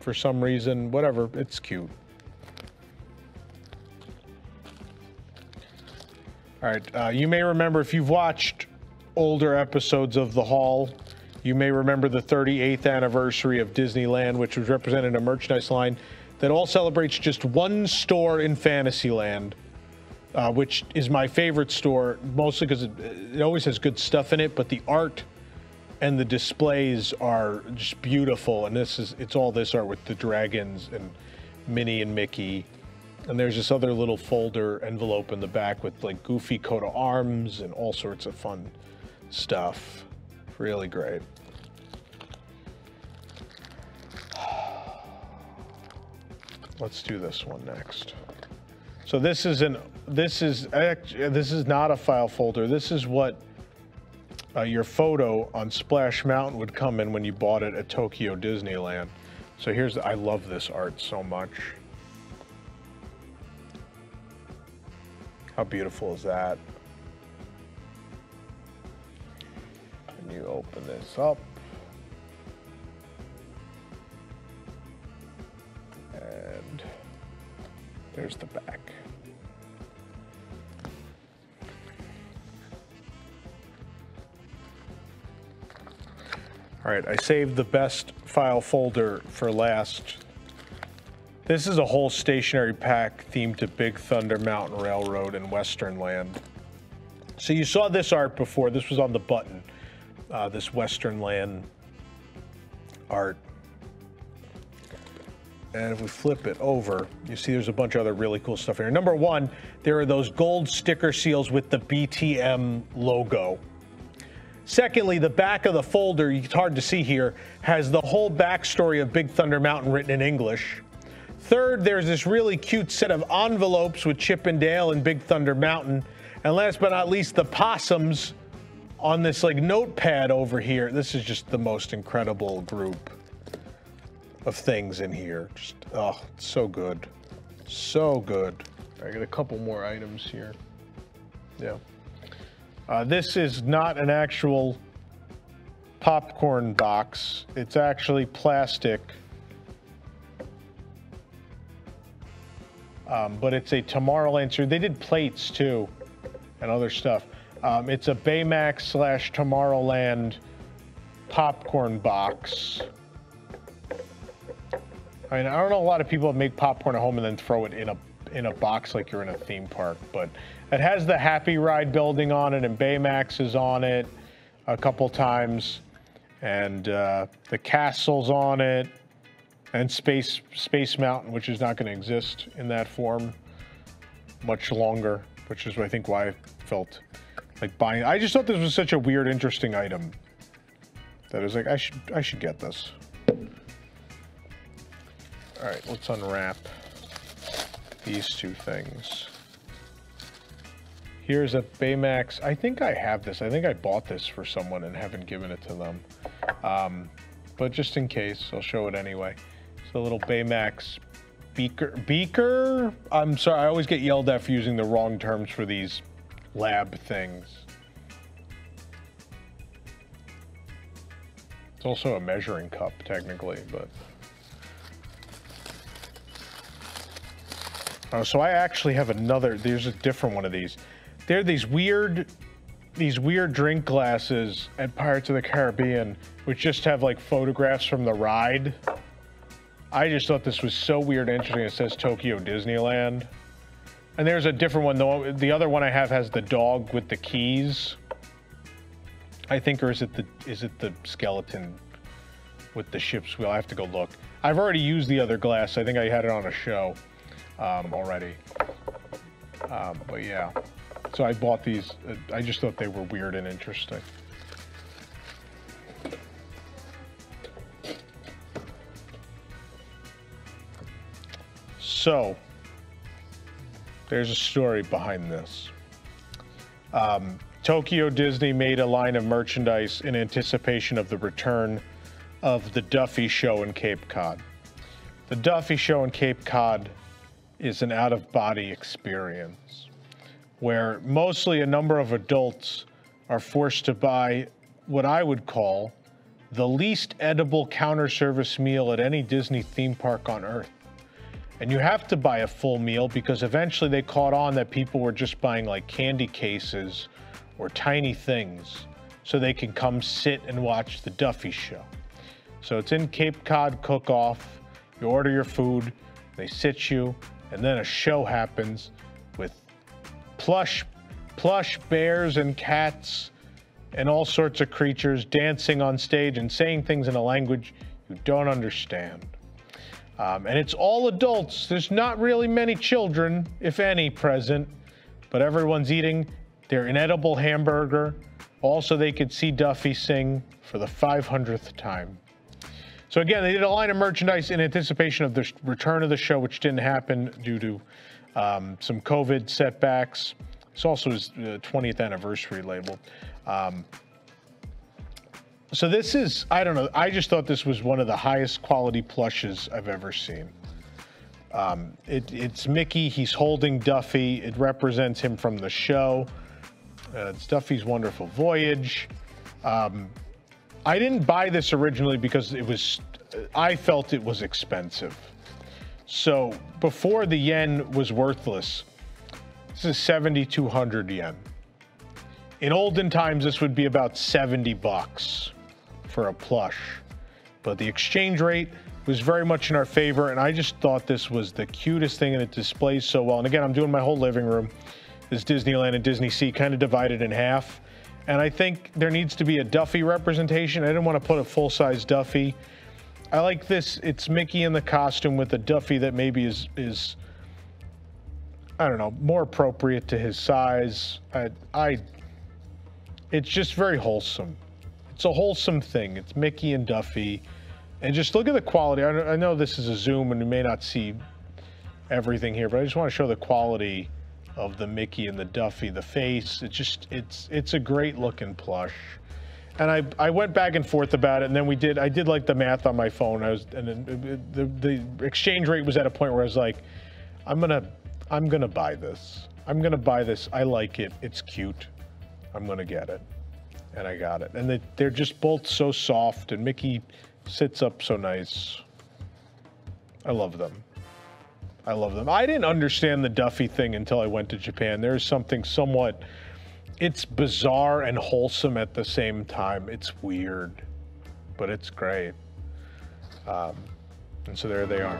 for some reason. Whatever, it's cute. All right, uh, you may remember if you've watched older episodes of The Haul, you may remember the 38th anniversary of Disneyland, which was represented in a merchandise line that all celebrates just one store in Fantasyland, uh, which is my favorite store, mostly because it, it always has good stuff in it, but the art and the displays are just beautiful. And this is, it's all this art with the dragons and Minnie and Mickey. And there's this other little folder envelope in the back with like goofy coat of arms and all sorts of fun stuff. Really great. Let's do this one next. So this is an this is this is not a file folder. This is what uh, your photo on Splash Mountain would come in when you bought it at Tokyo Disneyland. So here's I love this art so much. How beautiful is that? You open this up. And there's the back. All right, I saved the best file folder for last. This is a whole stationary pack themed to Big Thunder Mountain Railroad in Western Land. So you saw this art before. This was on the button, uh, this Western Land art. And if we flip it over, you see there's a bunch of other really cool stuff here. Number one, there are those gold sticker seals with the BTM logo. Secondly, the back of the folder, it's hard to see here, has the whole backstory of Big Thunder Mountain written in English. Third, there's this really cute set of envelopes with Chip 'n Dale and Big Thunder Mountain. And last but not least, the possums on this like notepad over here. This is just the most incredible group of things in here. Just, oh, so good. So good. I got a couple more items here. Yeah. Uh, this is not an actual popcorn box. It's actually plastic. Um, but it's a Tomorrowland. They did plates too and other stuff. Um, it's a Baymax slash Tomorrowland popcorn box. I mean, I don't know a lot of people make popcorn at home and then throw it in a in a box like you're in a theme park, but it has the Happy Ride building on it and Baymax is on it a couple times, and uh, the castle's on it, and Space Space Mountain, which is not going to exist in that form much longer, which is I think why I felt like buying. I just thought this was such a weird, interesting item that I was like, I should I should get this. All right, let's unwrap these two things. Here's a Baymax. I think I have this. I think I bought this for someone and haven't given it to them. Um, but just in case, I'll show it anyway. It's a little Baymax beaker. Beaker? I'm sorry, I always get yelled at for using the wrong terms for these lab things. It's also a measuring cup, technically, but... Oh, so I actually have another, there's a different one of these. They're these weird, these weird drink glasses at Pirates of the Caribbean, which just have like photographs from the ride. I just thought this was so weird and interesting. It says Tokyo Disneyland. And there's a different one. though. the other one I have has the dog with the keys. I think, or is it the is it the skeleton with the ship's wheel? I have to go look. I've already used the other glass. I think I had it on a show um, already. Um, but yeah, so I bought these. I just thought they were weird and interesting. So, there's a story behind this. Um, Tokyo Disney made a line of merchandise in anticipation of the return of the Duffy Show in Cape Cod. The Duffy Show in Cape Cod is an out of body experience where mostly a number of adults are forced to buy what I would call the least edible counter service meal at any Disney theme park on earth. And you have to buy a full meal because eventually they caught on that people were just buying like candy cases or tiny things so they can come sit and watch the Duffy show. So it's in Cape Cod Cook Off. You order your food, they sit you, and then a show happens with plush plush bears and cats and all sorts of creatures dancing on stage and saying things in a language you don't understand. Um, and it's all adults. There's not really many children, if any, present, but everyone's eating their inedible hamburger. Also, they could see Duffy sing for the 500th time. So again, they did a line of merchandise in anticipation of the return of the show, which didn't happen due to um, some COVID setbacks. It's also his 20th uh, anniversary label. Um, so this is, I don't know, I just thought this was one of the highest quality plushes I've ever seen. Um, it, it's Mickey, he's holding Duffy. It represents him from the show. Uh, it's Duffy's Wonderful Voyage. Um, I didn't buy this originally because it was, I felt it was expensive. So before the yen was worthless, this is 7,200 yen. In olden times, this would be about 70 bucks for a plush. But the exchange rate was very much in our favor, and I just thought this was the cutest thing, and it displays so well. And again, I'm doing my whole living room, this Disneyland and Disney Sea, kind of divided in half. And I think there needs to be a Duffy representation. I didn't want to put a full-size Duffy. I like this. It's Mickey in the costume with a Duffy that maybe is is I don't know more appropriate to his size. I, I it's just very wholesome. It's a wholesome thing. It's Mickey and Duffy. And just look at the quality. I, know this is a zoom and you may not see everything here, but I just want to show the quality of the Mickey and the Duffy, the face. It's just, it's, it's a great looking plush. And I, I went back and forth about it, and then we did, I did like the math on my phone. I was, and then uh, uh, the, the exchange rate was at a point where I was like, I'm gonna, I'm gonna buy this. I'm gonna buy this. I like it. It's cute. I'm gonna get it. And I got it. And they, they're just both so soft and Mickey sits up so nice. I love them. I love them. I didn't understand the Duffy thing until I went to Japan. There's something somewhat, it's bizarre and wholesome at the same time. It's weird, but it's great. Um, and so there they are.